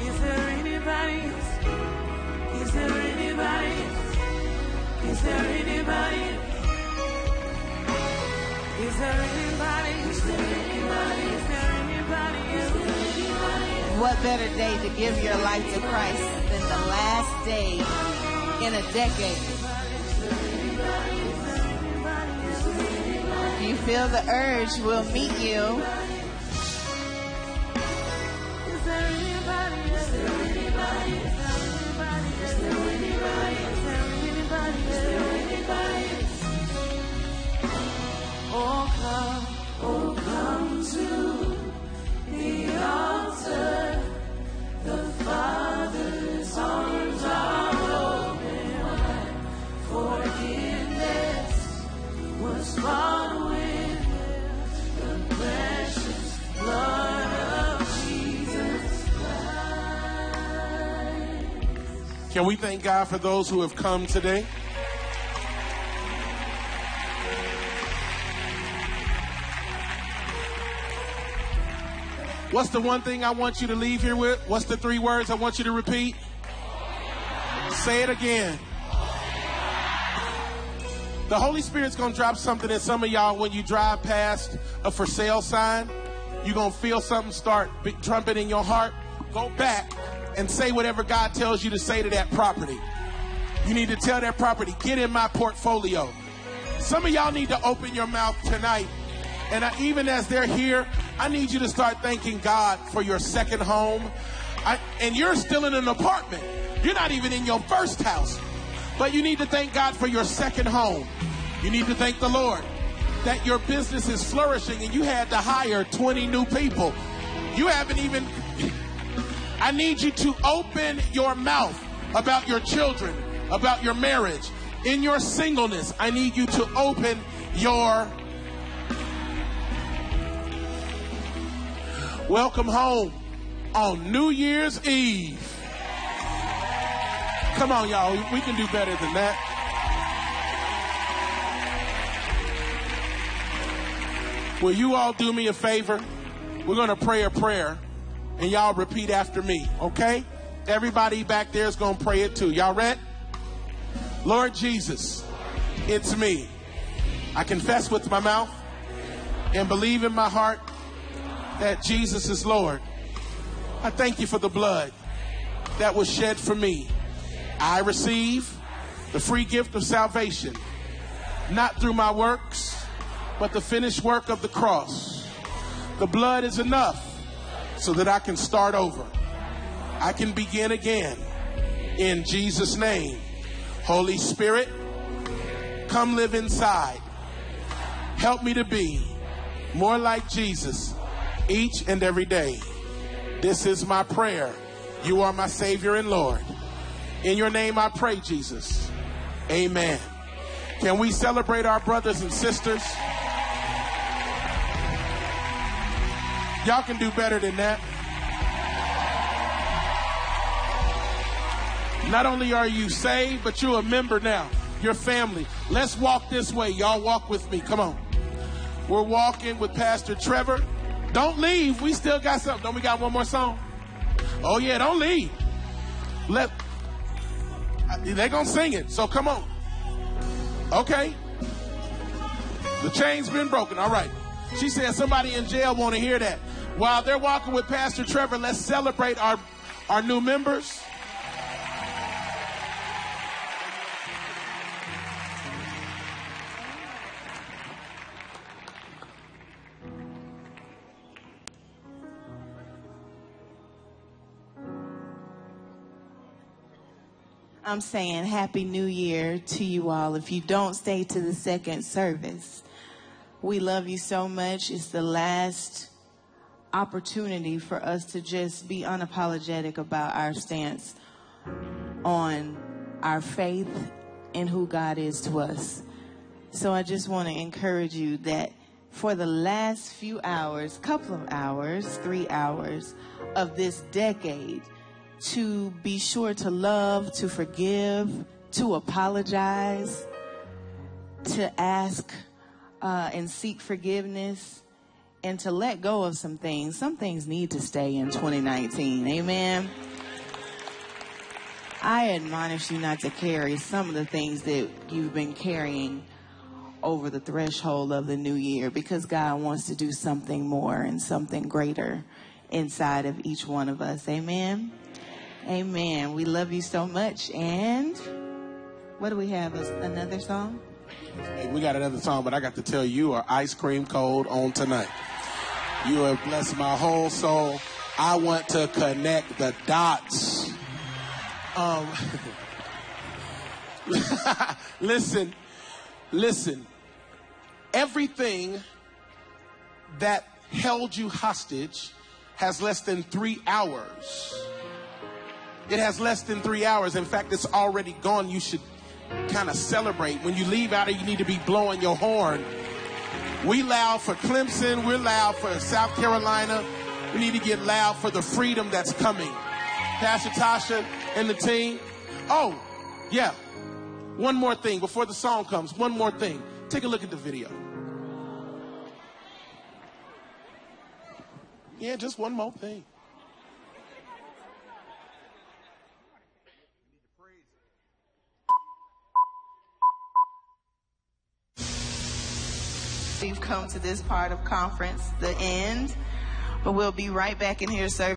Is there anybody else? Is there anybody else? Is there anybody else? Is there anybody? Is there anybody? Is there anybody else? What better day to give your life to Christ than the last day in a decade? If you feel the urge, we'll meet you. Oh come, oh come to the altar. The Father's arms are. Can we thank God for those who have come today? What's the one thing I want you to leave here with? What's the three words I want you to repeat? Say it again. The Holy Spirit's going to drop something in some of y'all when you drive past a for sale sign. You're going to feel something start big trumpet in your heart. Go back and say whatever God tells you to say to that property. You need to tell that property, get in my portfolio. Some of y'all need to open your mouth tonight. And I, even as they're here, I need you to start thanking God for your second home. I, and you're still in an apartment. You're not even in your first house. But you need to thank God for your second home. You need to thank the Lord that your business is flourishing and you had to hire 20 new people. You haven't even. (laughs) I need you to open your mouth about your children, about your marriage, in your singleness. I need you to open your. Welcome home on New Year's Eve. Come on, y'all. We can do better than that. Will you all do me a favor? We're going to pray a prayer and y'all repeat after me, okay? Everybody back there is going to pray it too. Y'all ready? Lord Jesus, it's me. I confess with my mouth and believe in my heart that Jesus is Lord. I thank you for the blood that was shed for me. I receive the free gift of salvation, not through my works, but the finished work of the cross. The blood is enough so that I can start over. I can begin again. In Jesus' name, Holy Spirit, come live inside. Help me to be more like Jesus each and every day. This is my prayer. You are my Savior and Lord. In your name I pray, Jesus. Amen. Can we celebrate our brothers and sisters? Y'all can do better than that. Not only are you saved, but you're a member now. Your family. Let's walk this way. Y'all walk with me. Come on. We're walking with Pastor Trevor. Don't leave. We still got something. Don't we got one more song? Oh yeah, don't leave. Let they're gonna sing it. So come on. Okay. The chain's been broken. All right. She said somebody in jail want to hear that. While they're walking with Pastor Trevor, let's celebrate our, our new members. I'm saying Happy New Year to you all if you don't stay to the second service. We love you so much. It's the last opportunity for us to just be unapologetic about our stance on our faith and who God is to us. So I just want to encourage you that for the last few hours, couple of hours, three hours of this decade, to be sure to love, to forgive, to apologize, to ask uh, and seek forgiveness, and to let go of some things. Some things need to stay in 2019. Amen. I admonish you not to carry some of the things that you've been carrying over the threshold of the new year because God wants to do something more and something greater inside of each one of us. Amen. Amen. We love you so much. And what do we have? Another song? Hey, we got another song, but I got to tell you, are ice cream cold on tonight. You have blessed my whole soul. I want to connect the dots. Um, (laughs) listen, listen. Everything that held you hostage has less than three hours it has less than three hours. In fact, it's already gone. You should kind of celebrate. When you leave out of you need to be blowing your horn. We loud for Clemson. We're loud for South Carolina. We need to get loud for the freedom that's coming. Pastor Tasha and the team. Oh, yeah. One more thing before the song comes. One more thing. Take a look at the video. Yeah, just one more thing. We've come to this part of conference, the end, but we'll be right back in here serving.